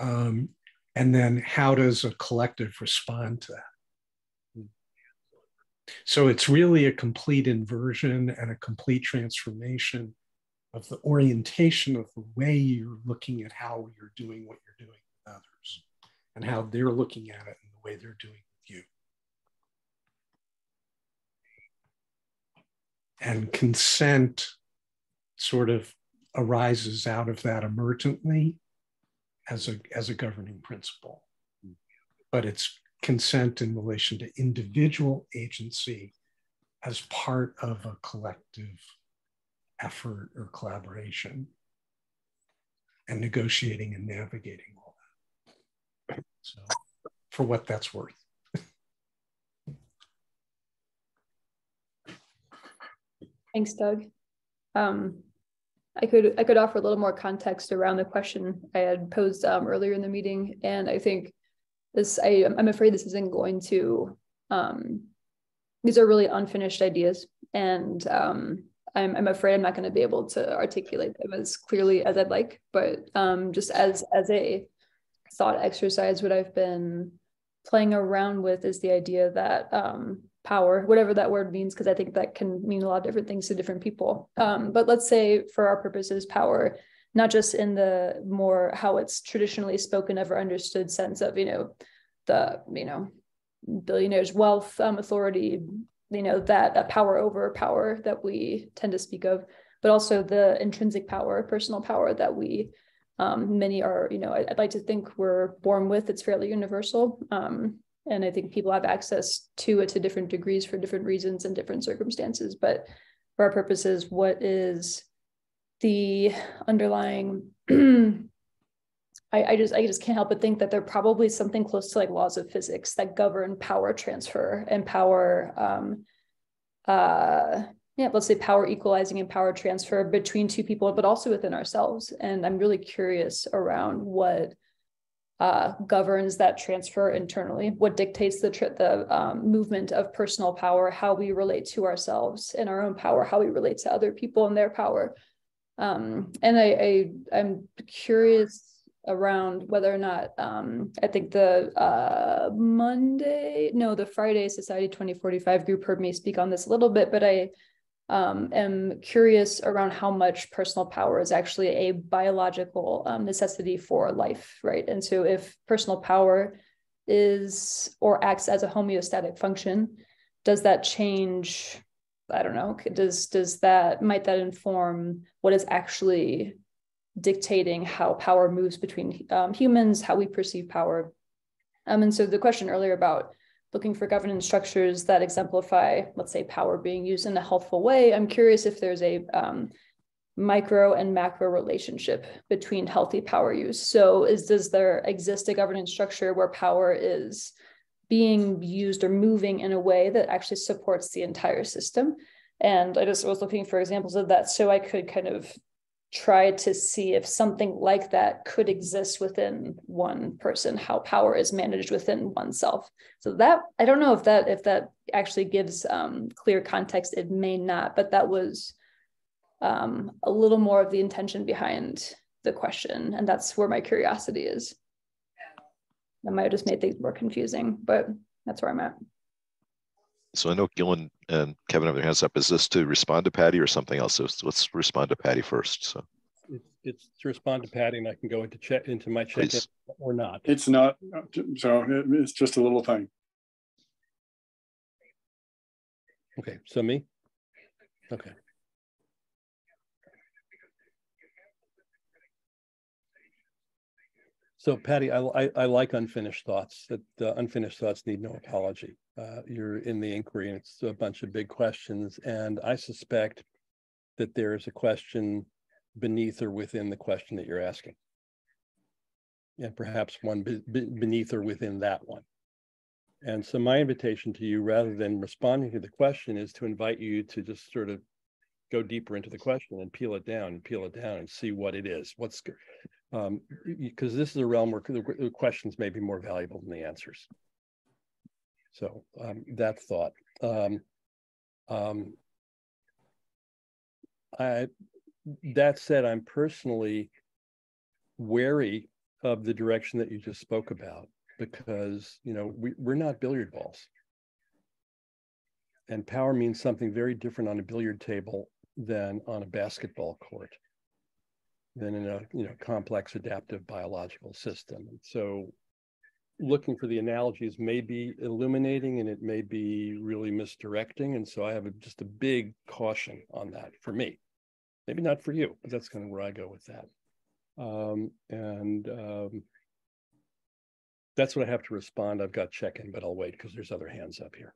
Um, and then how does a collective respond to that? So it's really a complete inversion and a complete transformation of the orientation of the way you're looking at how you're doing what you're doing with others and how they're looking at it and the way they're doing with you. and consent sort of arises out of that emergently as a, as a governing principle. But it's consent in relation to individual agency as part of a collective effort or collaboration and negotiating and navigating all that. So, for what that's worth. Thanks, Doug. Um, I could I could offer a little more context around the question I had posed um, earlier in the meeting, and I think this I I'm afraid this isn't going to. Um, these are really unfinished ideas, and um, I'm I'm afraid I'm not going to be able to articulate them as clearly as I'd like. But um, just as as a thought exercise, what I've been playing around with is the idea that um, power, whatever that word means, because I think that can mean a lot of different things to different people. Um, but let's say, for our purposes, power, not just in the more how it's traditionally spoken of or understood sense of, you know, the, you know, billionaires' wealth, um, authority, you know, that, that power over power that we tend to speak of, but also the intrinsic power, personal power that we um, many are, you know, I, would like to think we're born with. It's fairly universal. Um, and I think people have access to it to different degrees for different reasons and different circumstances. But for our purposes, what is the underlying [clears throat] I, I, just I just can't help but think that they're probably something close to like laws of physics that govern power transfer and power um uh yeah let's say power equalizing and power transfer between two people but also within ourselves and i'm really curious around what uh, governs that transfer internally, what dictates the, the um, movement of personal power, how we relate to ourselves and our own power, how we relate to other people and their power. Um, and I, I, I'm curious around whether or not um, I think the uh, Monday, no, the Friday Society 2045 group heard me speak on this a little bit, but I um, am curious around how much personal power is actually a biological um, necessity for life, right? And so if personal power is or acts as a homeostatic function, does that change? I don't know. Does does that might that inform what is actually dictating how power moves between um, humans, how we perceive power? Um, and so the question earlier about looking for governance structures that exemplify, let's say, power being used in a healthful way. I'm curious if there's a um, micro and macro relationship between healthy power use. So is does there exist a governance structure where power is being used or moving in a way that actually supports the entire system? And I just was looking for examples of that so I could kind of try to see if something like that could exist within one person how power is managed within oneself. So that i don't know if that if that actually gives um, clear context. It may not but that was um, a little more of the intention behind the question. And that's where my curiosity is that might have just made things more confusing but that's where i'm at so I know Gillian and Kevin have their hands up. Is this to respond to Patty or something else? So let's respond to Patty first. So it's, it's to respond to Patty, and I can go into check into my check or not. It's not. So it's just a little thing. Okay. So me. Okay. So Patty, I, I, I, like unfinished thoughts. That uh, unfinished thoughts need no apology. Uh, you're in the inquiry, and it's a bunch of big questions. And I suspect that there is a question beneath or within the question that you're asking, and perhaps one be beneath or within that one. And so my invitation to you, rather than responding to the question, is to invite you to just sort of go deeper into the question and peel it down and peel it down and see what it is. What's um, because this is a realm where the questions may be more valuable than the answers. So um, that thought. Um, um, I, that said, I'm personally wary of the direction that you just spoke about because you know we, we're not billiard balls and power means something very different on a billiard table than on a basketball court than in a you know complex adaptive biological system. So looking for the analogies may be illuminating and it may be really misdirecting. And so I have a, just a big caution on that for me. Maybe not for you, but that's kind of where I go with that. Um, and um, that's what I have to respond. I've got check in, but I'll wait because there's other hands up here.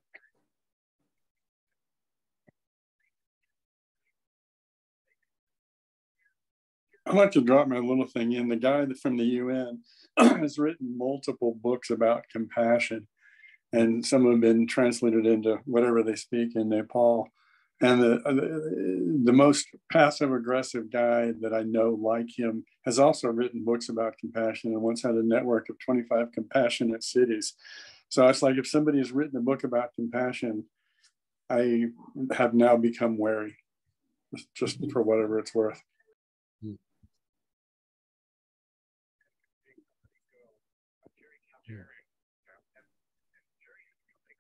I'd like to drop my little thing in. The guy from the UN [clears throat] has written multiple books about compassion, and some have been translated into whatever they speak in Nepal. And the, uh, the, the most passive aggressive guy that I know, like him, has also written books about compassion and once had a network of 25 compassionate cities. So it's like if somebody has written a book about compassion, I have now become wary, just for whatever it's worth.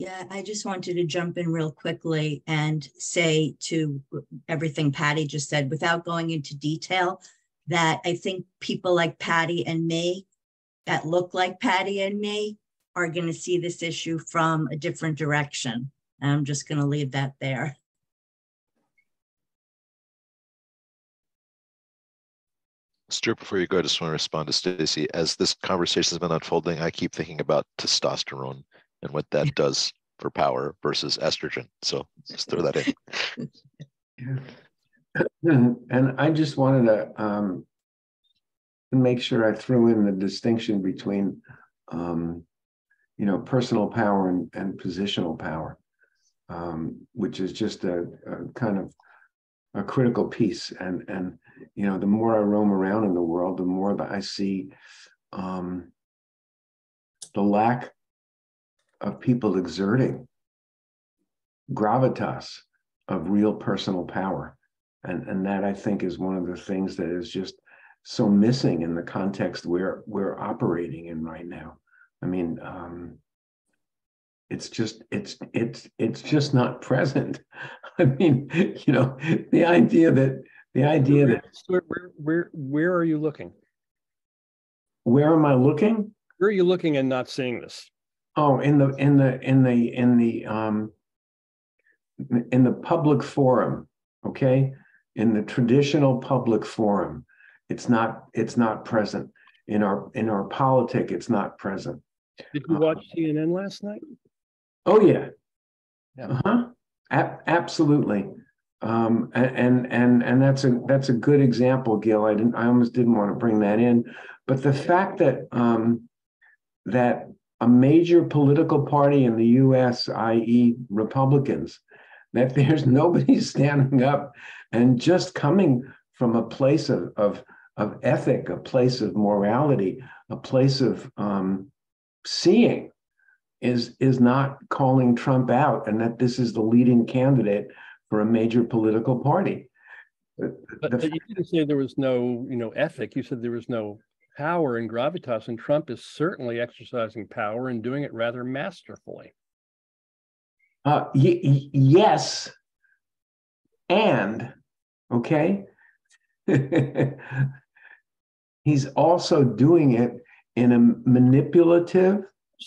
Yeah, I just wanted to jump in real quickly and say to everything Patty just said, without going into detail, that I think people like Patty and me that look like Patty and me are going to see this issue from a different direction. And I'm just going to leave that there. Stuart, before you go, I just want to respond to Stacy. As this conversation has been unfolding, I keep thinking about testosterone and what that does for power versus estrogen. So just throw that in. [laughs] [clears throat] And I just wanted to um, make sure I threw in the distinction between, um, you know, personal power and, and positional power, um, which is just a, a kind of a critical piece. And and you know, the more I roam around in the world, the more that I see um, the lack of people exerting gravitas of real personal power. And, and that I think is one of the things that is just so missing in the context we're we're operating in right now. I mean, um, it's just it's it's it's just not present. [laughs] I mean, you know, the idea that the idea that where where where, where are you looking? Where am I looking? Where are you looking and not seeing this? Oh, in the in the in the in the um in the public forum, okay? In the traditional public forum, it's not it's not present. In our in our politic, it's not present. Did you watch uh, CNN last night? Oh yeah. Yeah. Uh-huh. A- absolutely. Um, and and and that's a that's a good example, Gil. I didn't I almost didn't want to bring that in, but the fact that um, that a major political party in the US, i.e., Republicans, that [laughs] there's nobody standing up and just coming from a place of, of, of ethic, a place of morality, a place of um, seeing is, is not calling Trump out and that this is the leading candidate for a major political party. But, but you didn't say there was no, you know, ethic. You said there was no power and gravitas, and Trump is certainly exercising power and doing it rather masterfully. Uh, y- yes, and okay, [laughs] he's also doing it in a manipulative,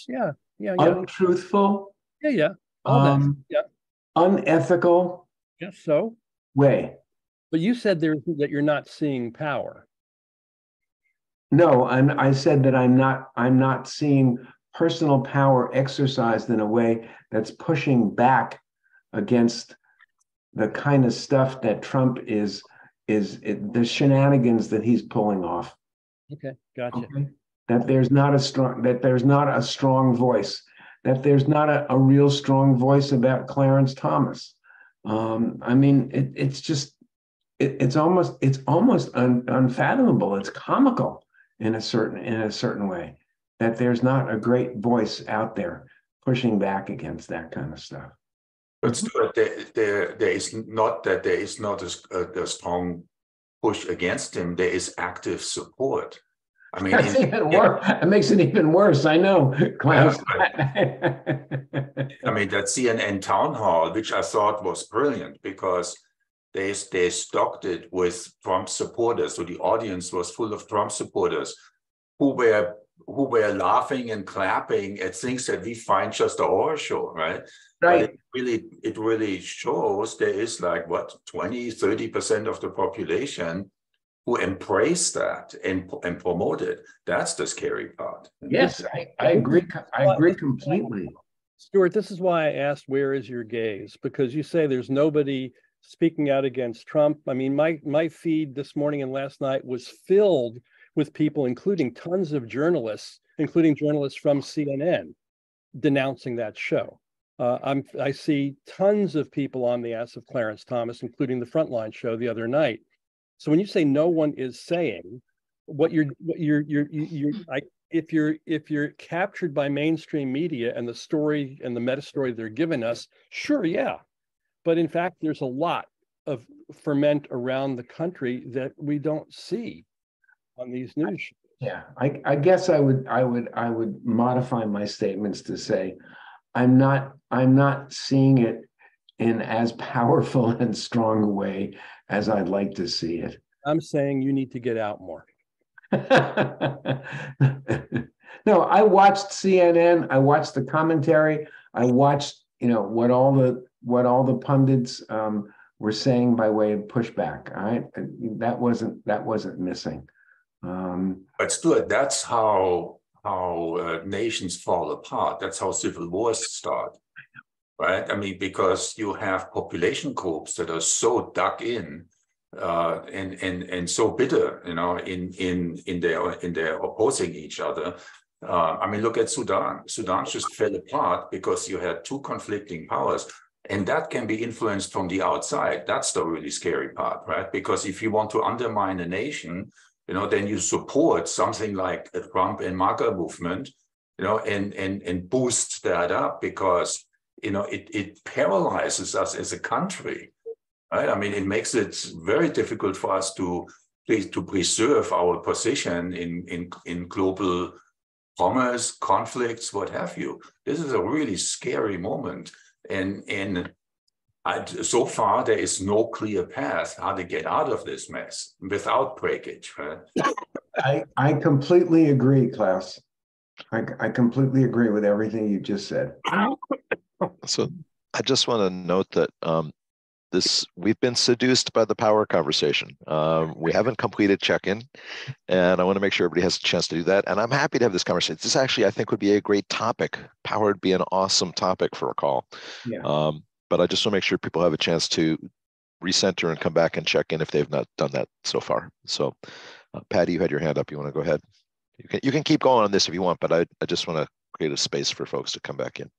yeah, yeah, yeah. untruthful, yeah, yeah, um, yeah, unethical, yes, so way. But you said there that you're not seeing power. No, I'm, I said that I'm not. I'm not seeing personal power exercised in a way that's pushing back against the kind of stuff that Trump is is it, the shenanigans that he's pulling off. Okay, gotcha. Okay? That there's not a strong that there's not a strong voice. That there's not a, a real strong voice about Clarence Thomas. Um, I mean, it, it's just it, it's almost it's almost un, unfathomable. It's comical in a certain in a certain way that there's not a great voice out there pushing back against that kind of stuff. But still, there, there, there is not that there is not a, a, strong push against him. There is active support. I mean, That's in, even worse. It makes it even worse. I know, Klaus. I mean, that CNN town hall, which I thought was brilliant because they they stocked it with Trump supporters. So the audience was full of Trump supporters who were who were laughing and clapping at things that we find just a horror show, right? Right. But it really, it really shows there is like what 20, 30% of the population who embrace that and, and promote it. That's the scary part. Yes, I, I agree. I agree completely. Stuart, this is why I asked, where is your gaze? Because you say there's nobody speaking out against Trump. I mean, my, my feed this morning and last night was filled with people, including tons of journalists, including journalists from CNN, denouncing that show. Uh, I'm, I see tons of people on the ass of Clarence Thomas, including the Frontline show the other night. So when you say no one is saying, what you're, what you're, you're, you- you're, I, if you're, if you're captured by mainstream media and the story and the meta story they're giving us, sure, yeah. But in fact, there's a lot of ferment around the country that we don't see on these news. shows. Yeah, I, I guess I would, I would, I would modify my statements to say, I'm not, I'm not seeing it in as powerful [laughs] and strong a way as I'd like to see it. I'm saying you need to get out more. [laughs] No, I watched CNN, I watched the commentary, I watched, you know, what all the, what all the pundits um were saying by way of pushback, all right? That wasn't, that wasn't missing. Um, But Stuart, that's how how uh, nations fall apart. That's how civil wars start, right? I mean, because you have population groups that are so dug in uh, and and and so bitter, you know, in in in their in their opposing each other. Uh, I mean, look at Sudan. Sudan just fell apart because you had two conflicting powers. And that can be influenced from the outside. That's the really scary part, right? Because if you want to undermine a nation, you know, then you support something like the Trump and MAGA movement, you know, and and and boost that up because you know it it paralyzes us as a country, right? I mean, it makes it very difficult for us to to preserve our position in in in global commerce, conflicts, what have you. This is a really scary moment, and and I, so far, there is no clear path how to get out of this mess without breakage. Right? [laughs] I, I completely agree, Klaus. I, I completely agree with everything you just said. So I just want to note that um, this we've been seduced by the power conversation. Um, we haven't completed check-in, and I want to make sure everybody has a chance to do that. And I'm happy to have this conversation. This actually, I think, would be a great topic. Power would be an awesome topic for a call. Yeah. Um, but I just want to make sure people have a chance to recenter and come back and check in if they've not done that so far. So, uh, Patty, you had your hand up. You want to go ahead? You can you can keep going on this if you want, but I I just want to create a space for folks to come back in.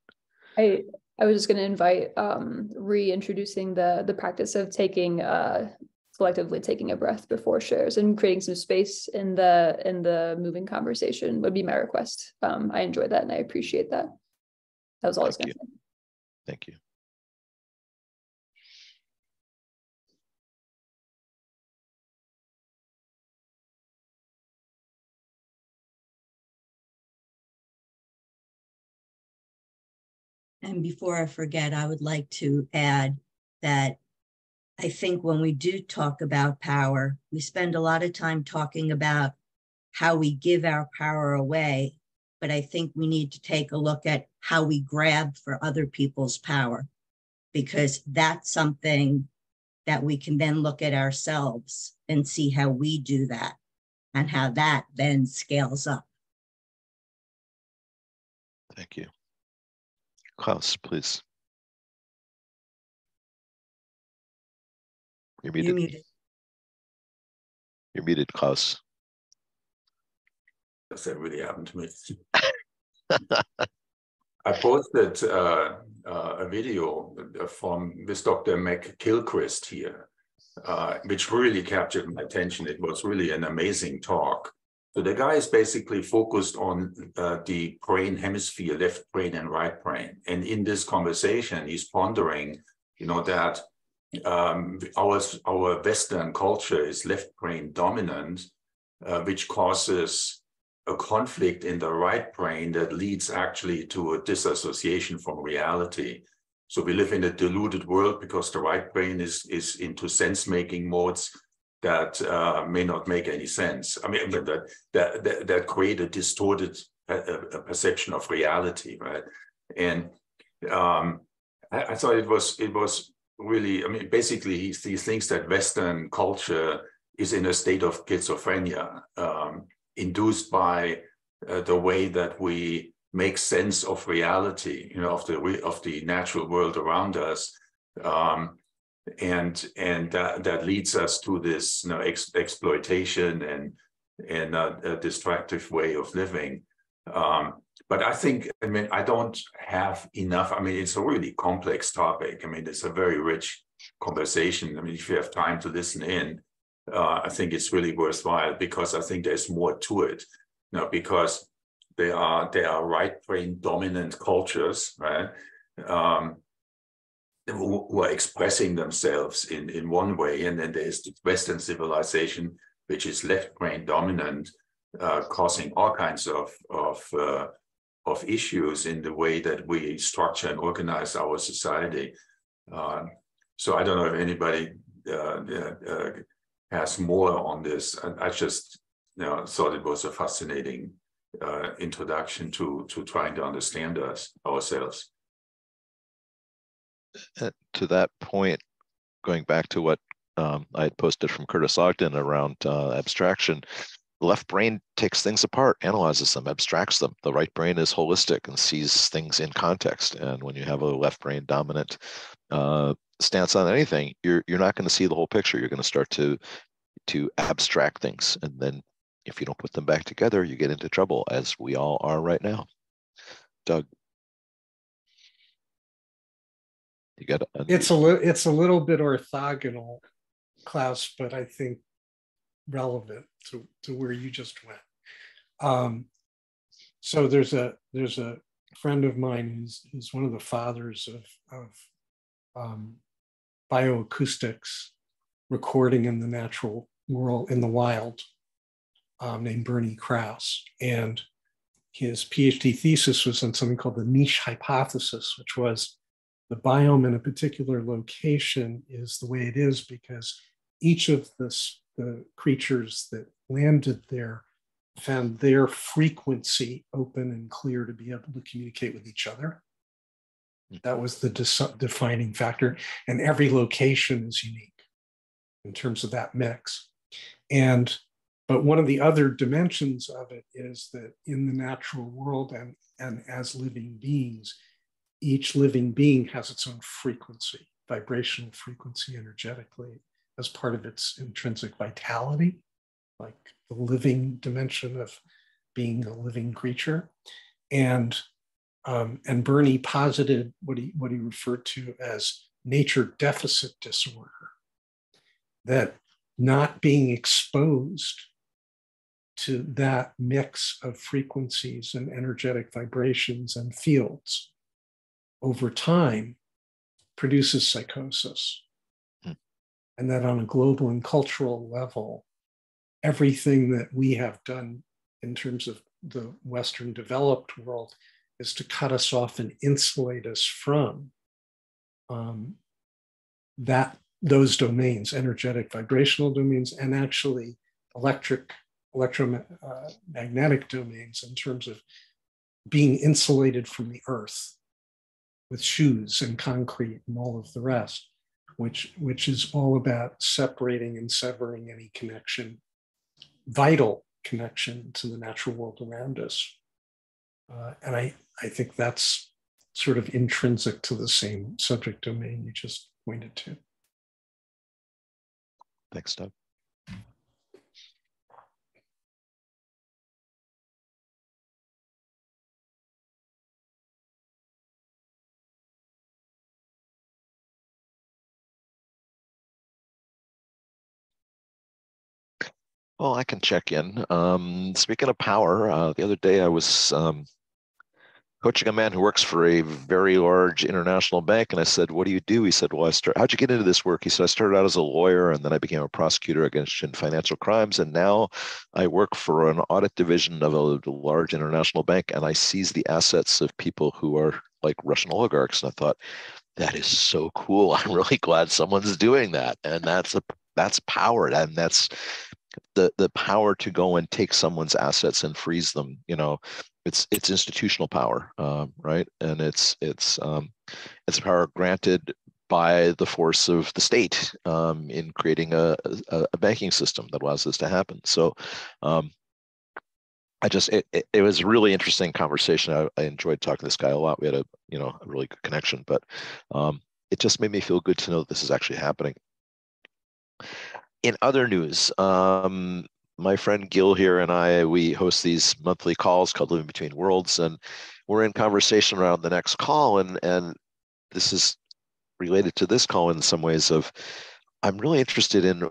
I I was just going to invite um reintroducing the the practice of taking uh collectively taking a breath before shares and creating some space in the in the moving conversation would be my request. Um I enjoy that and I appreciate that. That was all I was going to say. Thank you. And before I forget, I would like to add that I think when we do talk about power, we spend a lot of time talking about how we give our power away. But I think we need to take a look at how we grab for other people's power, because that's something that we can then look at ourselves and see how we do that and how that then scales up. Thank you. Klaus, please. You're You're muted. muted. You're muted, Klaus. Does that really happen to me? [laughs] I posted uh, uh, a video from this Dr. McGilchrist here, uh, which really captured my attention. It was really an amazing talk. So the guy is basically focused on uh, the brain hemisphere, left brain and right brain. And in this conversation, he's pondering, you know, that um, our, our Western culture is left brain dominant, uh, which causes a conflict in the right brain that leads actually to a disassociation from reality. So we live in a deluded world because the right brain is, is into sense making modes that uh, may not make any sense. I mean, that that that, that create a distorted uh, perception of reality, right? And um, I, I, thought it was it was really. I mean, basically, he, he thinks that Western culture is in a state of schizophrenia, um, induced by uh, the way that we make sense of reality, you know, of the of the natural world around us. Um, and and that, that leads us to this you know ex exploitation and and a, a, destructive way of living. Um, but i think i mean i don't have enough i mean it's a really complex topic. I mean it's a very rich conversation. I mean if you have time to listen in uh, i think it's really worthwhile because i think there's more to it. You know because they are they are right brain dominant cultures right? Um, who are expressing themselves in, in one way. And then there's the Western civilization, which is left brain dominant, uh, causing all kinds of, of, uh, of issues in the way that we structure and organize our society. Uh, so I don't know if anybody uh, uh, has more on this. I, I just you know, thought it was a fascinating uh, introduction to, to trying to understand us ourselves. To that point, going back to what um, I had posted from Curtis Ogden around uh, abstraction, the left brain takes things apart, analyzes them, abstracts them. The right brain is holistic and sees things in context. And when you have a left brain dominant uh, stance on anything, you're you're not going to see the whole picture. You're going to start to to abstract things, and then if you don't put them back together, you get into trouble, as we all are right now. Doug. You got it's a little it's a little bit orthogonal, Klaus, but I think relevant to, to where you just went. Um, so there's a there's a friend of mine who's, who's one of the fathers of, of um, bioacoustics recording in the natural world in the wild um, named Bernie Krause. And his PhD thesis was on something called the niche hypothesis, which was the biome in a particular location is the way it is because each of the, the creatures that landed there found their frequency open and clear to be able to communicate with each other. Hmm. That was the defining factor. And every location is unique in terms of that mix. And but one of the other dimensions of it is that in the natural world and, and as living beings, each living being has its own frequency, vibrational frequency energetically as part of its intrinsic vitality, like the living dimension of being a living creature. And um, and Bernie posited what he what he referred to as nature deficit disorder, that not being exposed to that mix of frequencies and energetic vibrations and fields over time produces psychosis. Hmm. And that on a global and cultural level, everything that we have done in terms of the Western developed world is to cut us off and insulate us from um, that those domains, energetic vibrational domains, and actually electric, electromagnetic domains in terms of being insulated from the earth with shoes and concrete and all of the rest, which, which is all about separating and severing any connection, vital connection to the natural world around us. Uh, and I, I think that's sort of intrinsic to the same subject domain you just pointed to. Thanks, Doug. Well, I can check in. Um, speaking of power, uh, the other day I was um, coaching a man who works for a very large international bank, and I said, "What do you do?" He said, "Well, I start. How'd you get into this work?" He said, "I started out as a lawyer, and then I became a prosecutor against financial crimes, and now I work for an audit division of a large international bank, and I seize the assets of people who are like Russian oligarchs." And I thought, that is so cool. [laughs] I'm really glad someone's doing that. And that's a that's power and that's the the power to go and take someone's assets and freeze them you know it's it's institutional power um, right and it's it's um, it's power granted by the force of the state um, in creating a, a, a, banking system that allows this to happen so um, I just it, it, it, was a really interesting conversation. I, I, enjoyed talking to this guy a lot. We had a you know a really good connection, but um, it just made me feel good to know that this is actually happening. In other news, um, my friend Gil here and I we host these monthly calls called Living Between Worlds, and we're in conversation around the next call, and and this is related to this call in some ways. Of I'm really interested in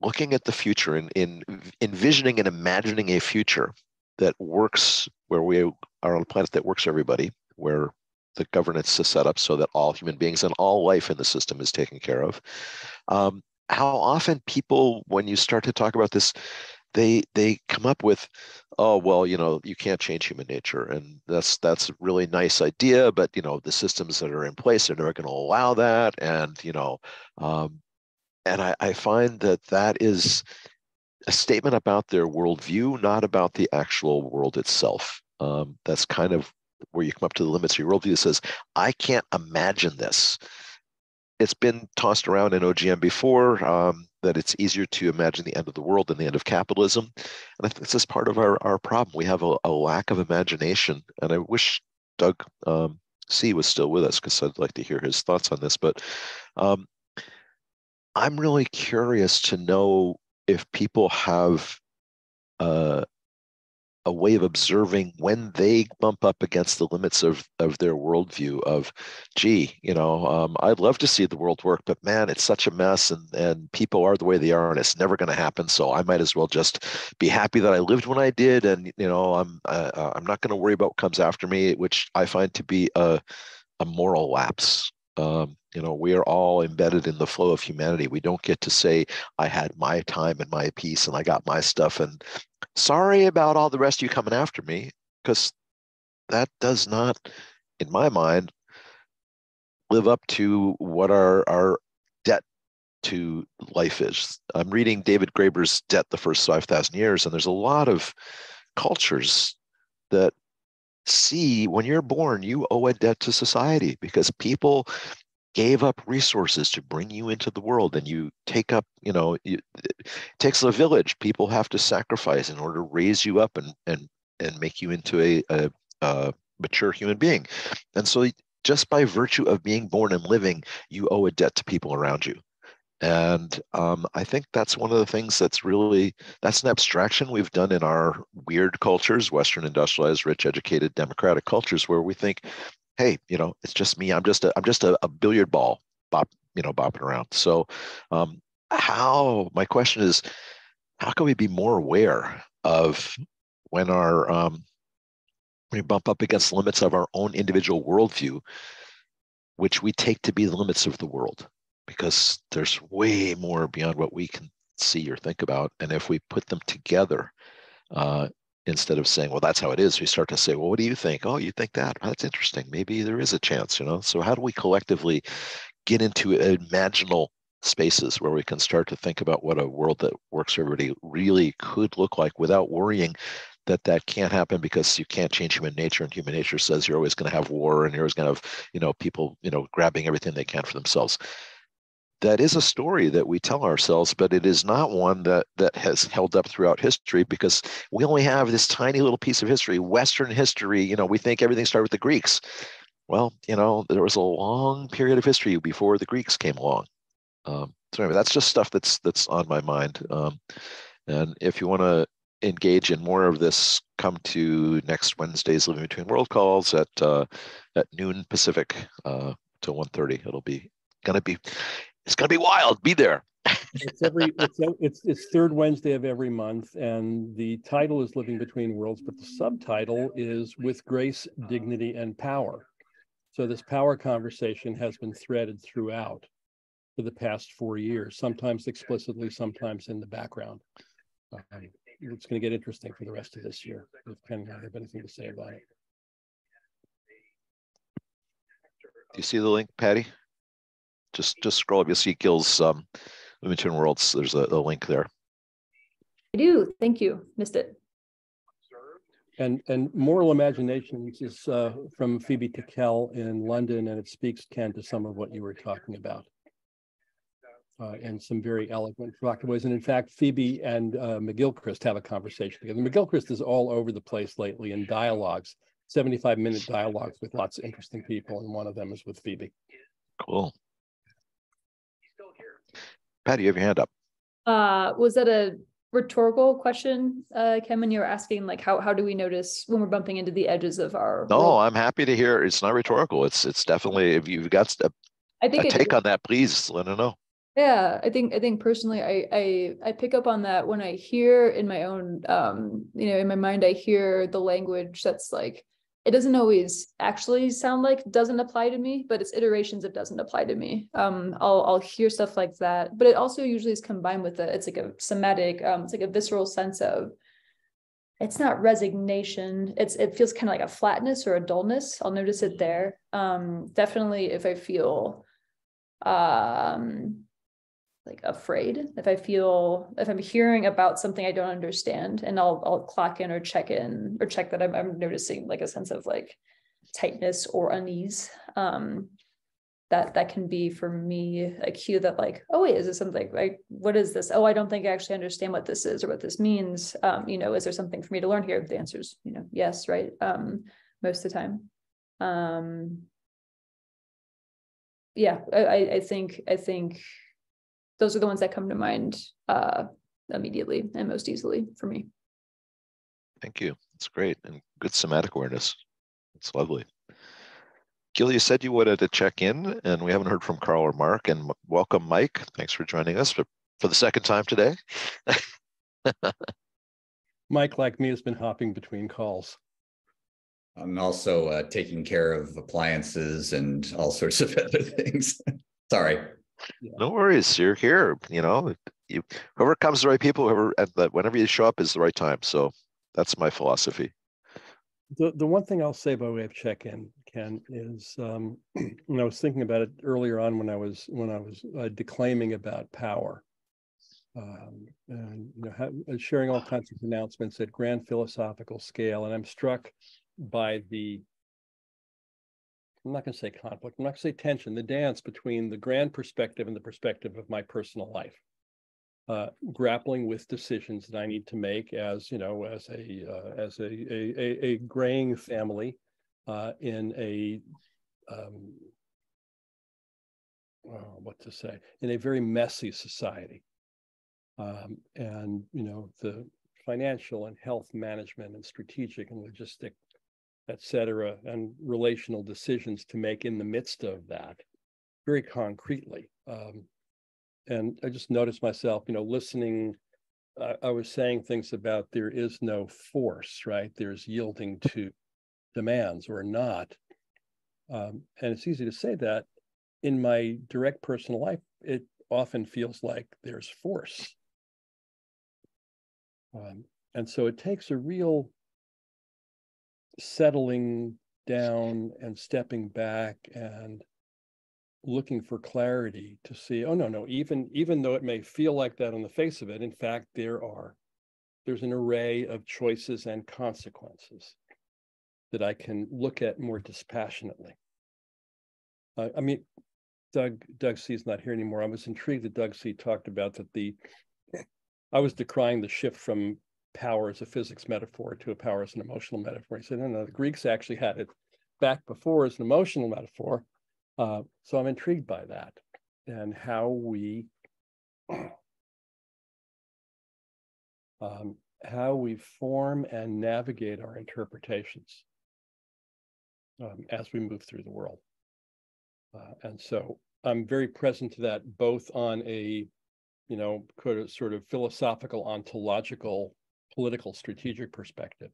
looking at the future and in, envisioning and imagining a future that works where we are on a planet that works for everybody, where the governance is set up so that all human beings and all life in the system is taken care of. Um, how often people, when you start to talk about this, they they come up with, oh well, you know, you can't change human nature, and that's that's a really nice idea, but you know, the systems that are in place are never going to allow that, and you know, um, and I, I find that that is a statement about their worldview, not about the actual world itself. Um, that's kind of where you come up to the limits of your worldview that says, I can't imagine this. It's been tossed around in OGM before um, that it's easier to imagine the end of the world than the end of capitalism. And I think this is part of our, our problem. We have a, a lack of imagination. And I wish Doug um, C was still with us because I'd like to hear his thoughts on this. But um, I'm really curious to know if people have uh, a way of observing when they bump up against the limits of of their worldview of gee you know um, i'd love to see the world work but man it's such a mess and and people are the way they are and it's never going to happen so i might as well just be happy that i lived when i did and you know i'm uh, i'm not going to worry about what comes after me which i find to be a a moral lapse um, you know, we are all embedded in the flow of humanity. We don't get to say, I had my time and my peace and I got my stuff. And sorry about all the rest of you coming after me, because that does not, in my mind, live up to what our, our debt to life is. I'm reading David Graeber's Debt the First 5,000 Years, and there's a lot of cultures that see when you're born, you owe a debt to society because people gave up resources to bring you into the world and you take up you know you, it takes a village. People have to sacrifice in order to raise you up and and and make you into a, a, a mature human being. And so just by virtue of being born and living you owe a debt to people around you. And um, I think that's one of the things that's really that's an abstraction we've done in our weird cultures, Western industrialized, rich, educated, democratic cultures, where we think, hey, you know, it's just me. I'm just a I'm just a, a billiard ball, bop, you know, bopping around. So, um, how? My question is, how can we be more aware of when our um, we bump up against limits of our own individual worldview, which we take to be the limits of the world? because there's way more beyond what we can see or think about. And if we put them together, uh, instead of saying, well, that's how it is, we start to say, well, what do you think? Oh, you think that? Well, that's interesting. Maybe there is a chance, you know? So, how do we collectively get into imaginal spaces where we can start to think about what a world that works for everybody really could look like without worrying that that can't happen because you can't change human nature and human nature says you're always going to have war and you're always going to have you know people you know grabbing everything they can for themselves that is a story that we tell ourselves, but it is not one that that has held up throughout history because we only have this tiny little piece of history, Western history. You know, we think everything started with the Greeks. Well, you know, there was a long period of history before the Greeks came along. Um, so anyway, that's just stuff that's that's on my mind. Um, and if you want to engage in more of this, come to next Wednesday's Living Between World calls at uh, at noon Pacific uh, till 1.30. It'll be going to be it's going to be wild. Be there. it's every it's, it's it's third Wednesday of every month, and the title is Living Between Worlds, but the subtitle is With Grace, Dignity, and Power. So this power conversation has been threaded throughout for the past four years, sometimes explicitly, sometimes in the background. Um, it's going to get interesting for the rest of this year. If Ken have anything to say about it. Do you see the link, Patty? Just just scroll up. You'll see Gil's um, Between Worlds, there's a, a link there. I do. Thank you. Missed it. And and Moral Imaginations is uh, from Phoebe Tickell in London, and it speaks, Ken, to some of what you were talking about. Uh, in some very eloquent, provocative ways. And in fact, Phoebe and uh, McGilchrist have a conversation together. McGilchrist is all over the place lately in dialogues, 75 minute dialogues with lots of interesting people. And one of them is with Phoebe. Cool. Patty, you have your hand up. Uh, was that a rhetorical question, uh, Ken, when you were asking like how how do we notice when we're bumping into the edges of our No, world? I'm happy to hear. It's not rhetorical. It's it's definitely if you've got a, I think a I take do. on that, please let us know. Yeah, I think I think personally I I I pick up on that when I hear in my own um you know in my mind I hear the language that's like it doesn't always actually sound like doesn't apply to me, but it's iterations of doesn't apply to me. Um I'll I'll hear stuff like that, but it also usually is combined with a it's like a somatic um it's like a visceral sense of it's not resignation. It's it feels kind of like a flatness or a dullness. I'll notice it there. Um definitely if i feel um like afraid. If i feel if i'm hearing about something i don't understand and i'll i'll clock in or check in or check that i'm, I'm noticing like a sense of like tightness or unease um that that can be for me a cue that like oh wait is this something like what is this? Oh i don't think i actually understand what this is or what this means. Um you know is there something for me to learn here? The answer is you know yes right um most of the time. Um yeah i i I think i think those are the ones that come to mind uh immediately and most easily for me Thank you. It's great and good somatic awareness. It's lovely. Gil, you said you wanted to check in, and we haven't heard from Carl or Mark. And welcome, Mike. Thanks for joining us for, for the second time today. [laughs] Mike, like me, has been hopping between calls. I'm also uh, taking care of appliances and all sorts of [laughs] other things. Sorry. No worries. You're here. You know, you whoever comes the right people, whoever at the, whenever you show up is the right time. So that's my philosophy. The the one thing I'll say by way of check-in, Ken, is um, [clears throat] when I was thinking about it earlier on when I was when I was uh, declaiming about power, um, and you know, ha- uh, sharing all kinds of announcements at grand philosophical scale, and I'm struck by the I'm not going to say conflict. I'm not going to say tension. The dance between the grand perspective and the perspective of my personal life uh, grappling with decisions that I need to make as you know as a uh, as a a, a, a graying family uh, in a um, oh, what to say in a very messy society, um, and you know the financial and health management and strategic and logistic, et cetera, and relational decisions to make in the midst of that, very concretely. Um, and I just noticed myself, you know, listening. I, I was saying things about there is no force, right? There's yielding to demands or not. Um, and it's easy to say that. In my direct personal life, it often feels like there's force. Um, and so it takes a real settling down and stepping back and looking for clarity to see oh no no even even though it may feel like that on the face of it in fact there are there's an array of choices and consequences that i can look at more dispassionately. Uh, i mean doug doug c is not here anymore. I was intrigued that doug c talked about that the i was decrying the shift from power as a physics metaphor to a power as an emotional metaphor he said no no the greeks actually had it back before as an emotional metaphor uh, so I'm intrigued by that and how we [clears throat] um, how we form and navigate our interpretations um, as we move through the world. Uh, and so I'm very present to that both on a you know sort of, sort of philosophical, ontological, political, strategic perspective,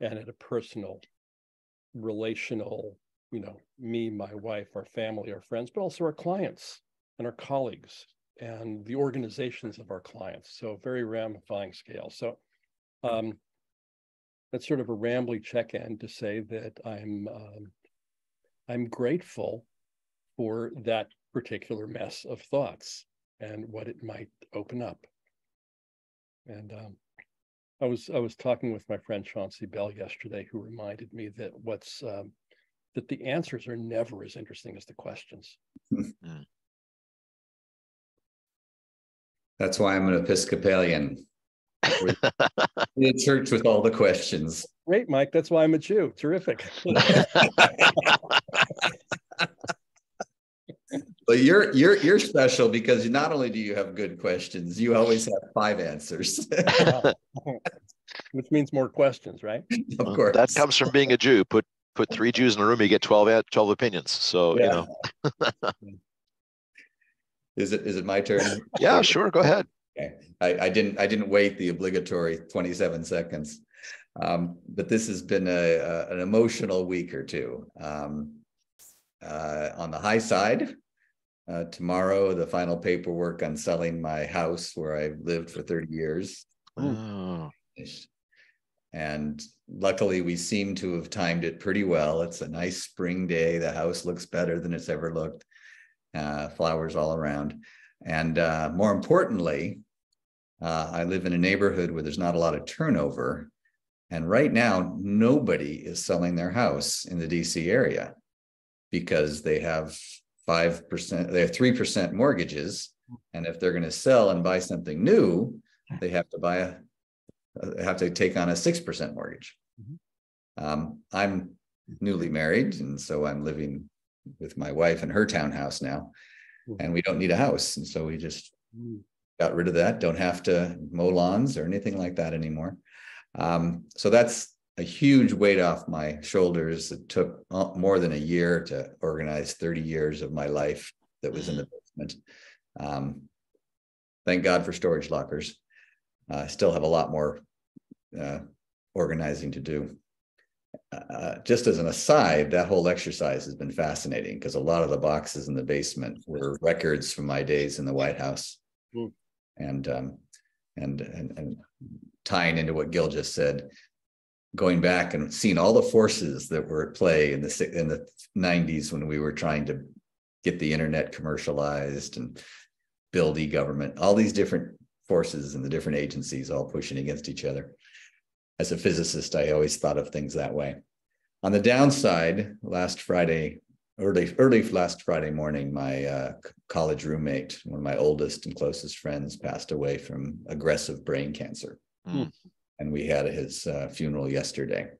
and at a personal, relational you know, me, my wife, our family, our friends, but also our clients and our colleagues and the organizations of our clients. So very ramifying scale. So um, that's sort of a rambly check-in to say that I'm um, I'm grateful for that particular mess of thoughts and what it might open up. And um, I was I was talking with my friend Chauncey Bell yesterday, who reminded me that what's um, that the answers are never as interesting as the questions. That's why I'm an Episcopalian. [laughs] the church with all the questions. Great, Mike. That's why I'm a Jew. Terrific. [laughs] But you're you're you're special because not only do you have good questions, you always have five answers. [laughs] Which means more questions, right? [laughs] of Well, course. That comes from being a Jew. Put put three Jews in a room, you get 12, a- 12 opinions. So, you know, [laughs] Is it is it my turn? [laughs] yeah, sure, go ahead. Okay, I, I didn't, I didn't wait the obligatory twenty-seven seconds. Um, but this has been a, a- an emotional week or two. Um, uh, on the high side, uh, tomorrow, the final paperwork on selling my house where I've lived for thirty years. Oh. And luckily, we seem to have timed it pretty well. It's a nice spring day. The house looks better than it's ever looked. Uh, flowers all around. And uh, more importantly, uh, I live in a neighborhood where there's not a lot of turnover. And right now, nobody is selling their house in the DC area because they have 5%, they have 3% mortgages. And if they're going to sell and buy something new, they have to buy a, uh, have to take on a 6% mortgage. Um, I'm newly married, and so I'm living with my wife in her townhouse now, and we don't need a house. And so we just got rid of that, don't have to mow lawns or anything like that anymore. Um, so that's a huge weight off my shoulders. It took uh, more than a year to organize 30 years of my life that was in the basement. Um, thank God for storage lockers. I still have a lot more uh, organizing to do. Uh, just as an aside, that whole exercise has been fascinating because a lot of the boxes in the basement were records from my days in the White House, Hmm. and um, and and and tying into what Gil just said, going back and seeing all the forces that were at play in the in the '90s when we were trying to get the internet commercialized and build e-government, all these different forces and the different agencies all pushing against each other as a physicist, I always thought of things that way. On the downside, last Friday, early, early last Friday morning, my uh, college roommate, one of my oldest and closest friends, passed away from aggressive brain cancer. Hmm. And we had his uh, funeral yesterday.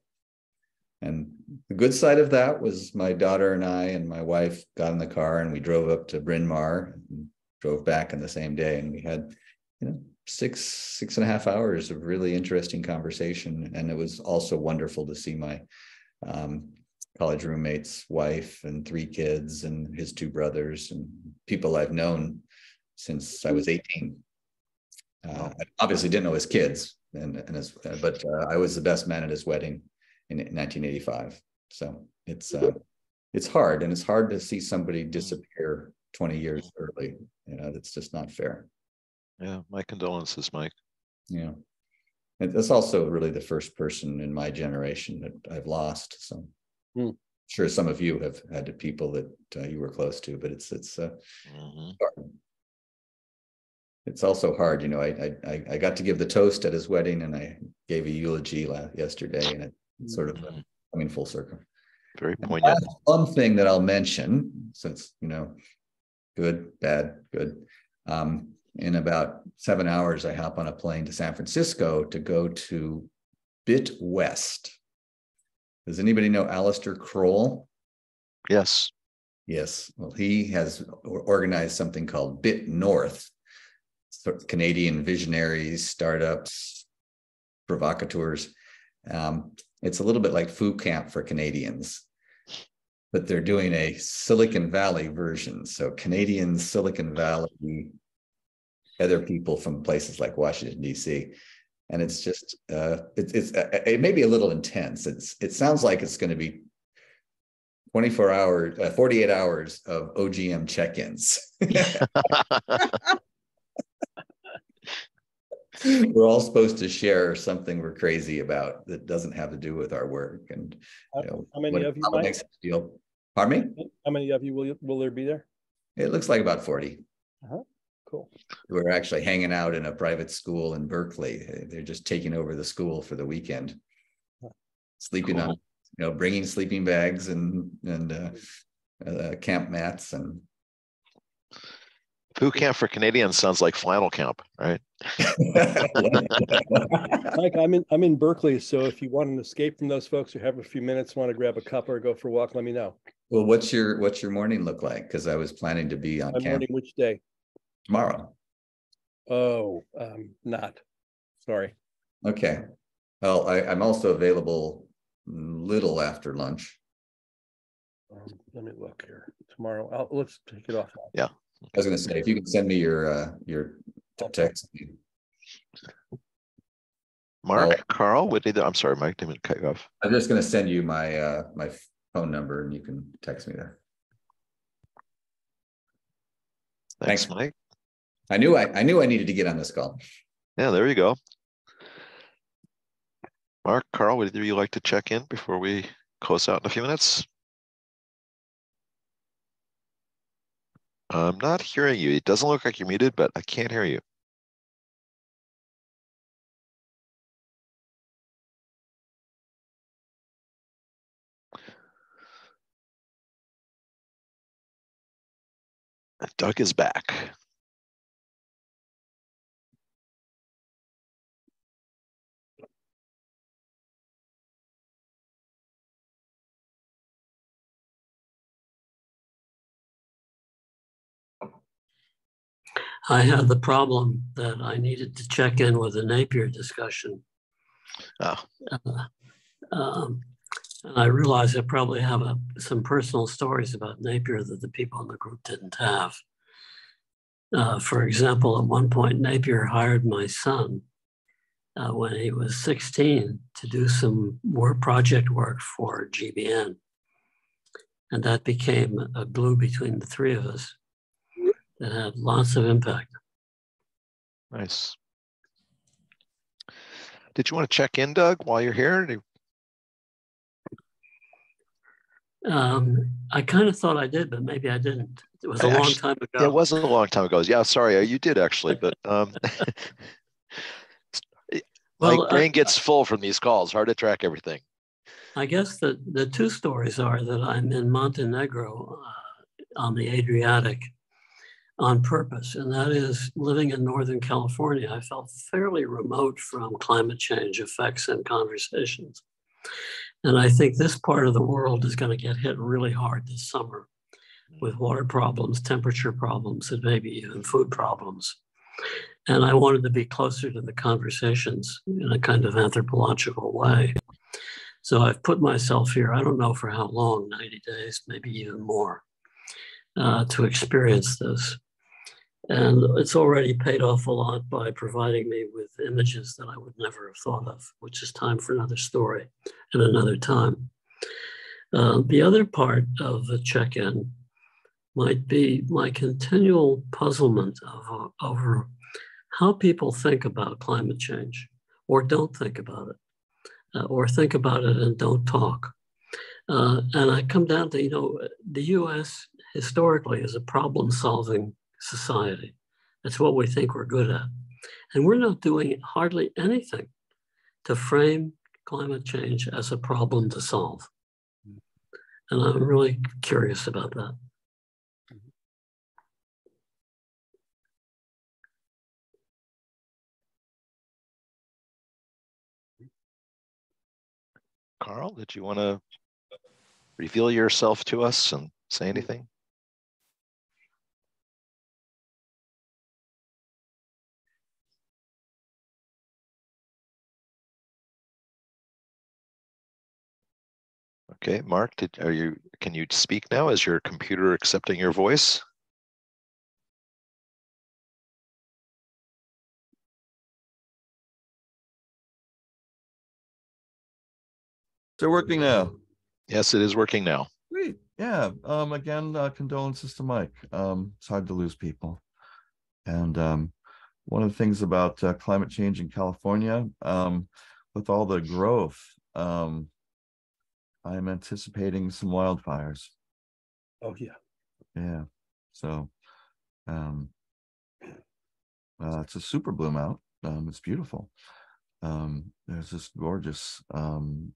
And the good side of that was my daughter and I and my wife got in the car and we drove up to Bryn Mawr, and drove back in the same day, and we had, you know, six six and a half hours of really interesting conversation. And it was also wonderful to see my um, college roommate's wife and three kids and his two brothers and people i've known since i was 18 uh, I obviously didn't know his kids and, and his, but uh, i was the best man at his wedding in 1985 so it's uh, it's hard and it's hard to see somebody disappear 20 years early you know that's just not fair Yeah, my condolences, Mike. yeah. And that's also really the first person in my generation that I've lost. So Hmm. sure some of you have had people that uh, you were close to, but it's it's uh, Mhm. It's also hard, you know. I, I I I got to give the toast at his wedding, and I gave a eulogy la- yesterday, and it's sort of uh, Mhm. coming full circle. Very And poignant. One thing that I'll mention, since, you know, good, bad, good. Um, in about seven hours, I hop on a plane to San Francisco to go to Bit West. Does anybody know Alistair Croll? Yes. Yes, well, he has organized something called Bit North. Canadian visionaries, startups, provocateurs. Um, it's a little bit like Foo camp for Canadians, but they're doing a Silicon Valley version. So Canadian Silicon Valley, other people from places like Washington D.C. And it's just uh, it's it's uh, it may be a little intense. It's it sounds like it's going to be 24 hours, uh, 48 hours of OGM check-ins. [laughs] we're all supposed to share something we're crazy about that doesn't have to do with our work. And How, you know, how many what- of you, how it Mike? makes us feel. Pardon me? How many of you will, you- will there be there? It looks like about 40. Cool. Cool. who are actually hanging out in a private school in Berkeley. They're just taking over the school for the weekend. Sleeping on, you know, bringing sleeping bags and, and uh, uh, camp mats and Food camp for Canadians sounds like flannel camp, right? [laughs] Mike, I'm in, I'm in Berkeley, so if you want an escape from those folks or have a few minutes, want to grab a cup or go for a walk, let me know. Well, what's your, what's your morning look like? Because I was planning to be on My camp morning, which day? Tomorrow. Oh, um, not, sorry. Okay. Well, I, I'm also available little after lunch. Um, Let me look here. Tomorrow, I'll, let's take it off. Yeah. I was gonna say, if you can send me your, uh, your text. Mark, Oh. Carl, would either, I'm sorry, Mike, didn't mean to cut you off. I'm just gonna send you my, uh, my phone number and you can text me there. Thanks, Thanks. Mike. I knew I, I knew I needed to get on this call. Yeah, there you go. Mark, Carl, would you like to check in before we close out in a few minutes? I'm not hearing you. It doesn't look like you're muted, but I can't hear you. Doug is back. I had the problem that I needed to check in with the Napier discussion. Oh, Uh, um, And I realized I probably have a- some personal stories about Napier that the people in the group didn't have. Uh, For example, at one point Napier hired my son uh, when he was 16 to do some work, project work for GBN. And that became a glue between the three of us that had lots of impact. nice. Did you want to check in, Doug, while you're here? Um, I kind of thought I did, but maybe I didn't. It was a I long time ago. it wasn't a long time ago. Yeah, sorry, uh, you did actually, but um, [laughs] my Well, I- brain gets full from these calls. Hard to track everything. I guess the, the two stories are that I'm in Montenegro uh, on the Adriatic on purpose, and that is living in Northern California. I felt fairly remote from climate change effects and conversations. And I think this part of the world is going to get hit really hard this summer with water problems, temperature problems, and maybe even food problems. And I wanted to be closer to the conversations in a kind of anthropological way. So I've put myself here, I don't know for how long, 90 days, maybe even more, uh, to experience this. And it's already paid off a lot by providing me with images that I would never have thought of, which is time for another story and another time. Uh, the other part of the check in might be my continual puzzlement of, over how people think about climate change or don't think about it uh, or think about it and don't talk. Uh, and I come down to, you know, the US historically is a problem solving society. That's what we think we're good at. And we're not doing hardly anything to frame climate change as a problem to solve. And I'm really curious about that. Carl, did you want to reveal yourself to us and say anything? Okay, Mark, did, are you, can you speak now? Is your computer accepting your voice? They're working now. Yes, it is working now. Great. Yeah. Um, again, uh, condolences to Mike. Um, it's hard to lose people. And um, one of the things about uh, climate change in California, um, with all the growth, um, I'm anticipating some wildfires. Oh, yeah. Yeah. So, um, Uh, it's a super bloom out. Um, it's beautiful. Um, there's this gorgeous um,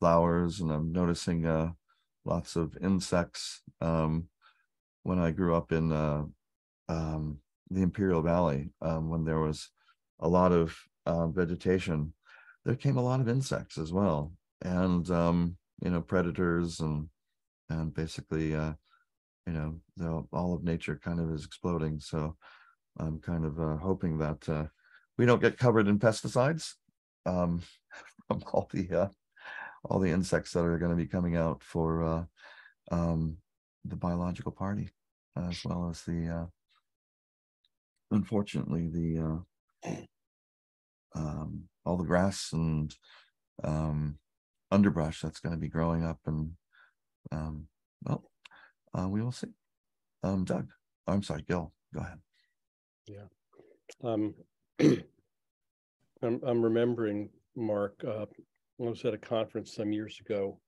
flowers, and I'm noticing uh, lots of insects. Um, when I grew up in uh, um, the Imperial Valley, um, when there was a lot of uh, vegetation, there came a lot of insects as well, and um, you know predators and and basically uh, you know the, all of nature kind of is exploding. So I'm kind of uh, hoping that uh, we don't get covered in pesticides um, [laughs] from all the uh, all the insects that are going to be coming out for uh, um, the biological party, as well as the uh, unfortunately the [clears throat] um, all the grass and um, underbrush that's going to be growing up, and um, well, uh, we will see. Um, Doug, I'm sorry, Gil, go ahead. Yeah. Um, [clears throat] I'm, I'm remembering, Mark, uh, I was at a conference some years ago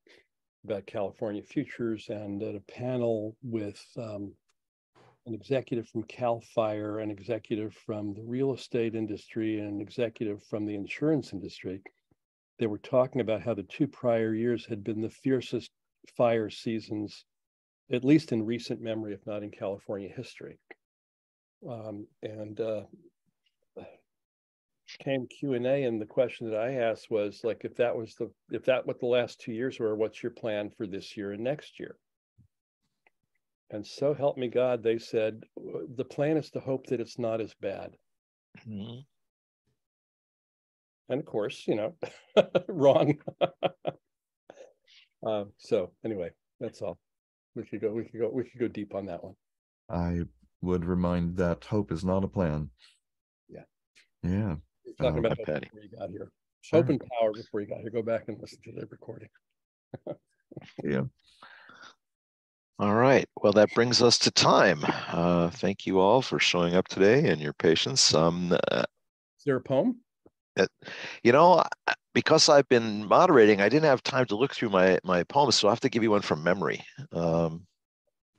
about California futures and at a panel with um, an executive from Cal Fire, an executive from the real estate industry, and an executive from the insurance industry. They were talking about how the two prior years had been the fiercest fire seasons, at least in recent memory, if not in California history. Um, and uh, came Q and A, and the question that I asked was like, if that was the if that what the last two years were, what's your plan for this year and next year? And so help me God, they said the plan is to hope that it's not as bad. Mm-hmm. And of course, you know, [laughs] wrong. uh, [laughs] so anyway, that's all. We could go. We could go. We could go deep on that one. I would remind that hope is not a plan. Yeah. Yeah. talking about hope before you got here. Sure. Hope and power before you got here. Go back and listen to the recording. [laughs] yeah. All right. Well, that brings us to time. Uh, thank you all for showing up today and your patience. Um, uh, Is there a poem? You know, because I've been moderating, I didn't have time to look through my my poems, so I have to give you one from memory. Um,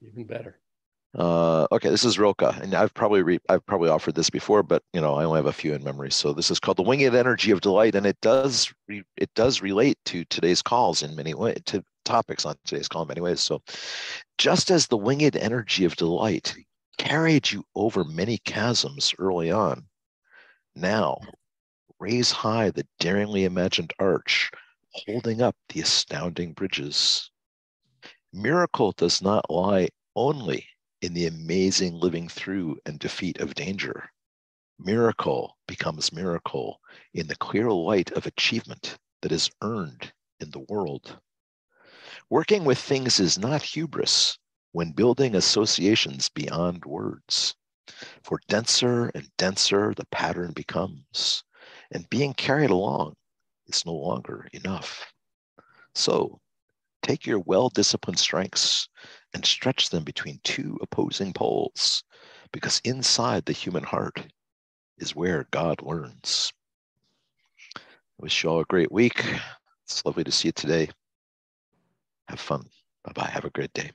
Even better. Uh, okay, this is Rilke, and I've probably re- I've probably offered this before, but you know I only have a few in memory. So this is called the winged energy of delight, and it does re- it does relate to today's calls in many ways to topics on today's call in many ways. So, just as the winged energy of delight carried you over many chasms early on, now raise high the daringly imagined arch, holding up the astounding bridges. Miracle does not lie only in the amazing living through and defeat of danger. Miracle becomes miracle in the clear light of achievement that is earned in the world. Working with things is not hubris when building associations beyond words. For denser and denser the pattern becomes, and being carried along is no longer enough. So take your well disciplined strengths and stretch them between two opposing poles, because inside the human heart is where God learns. I wish you all a great week. It's lovely to see you today. Have fun. Bye bye. Have a great day.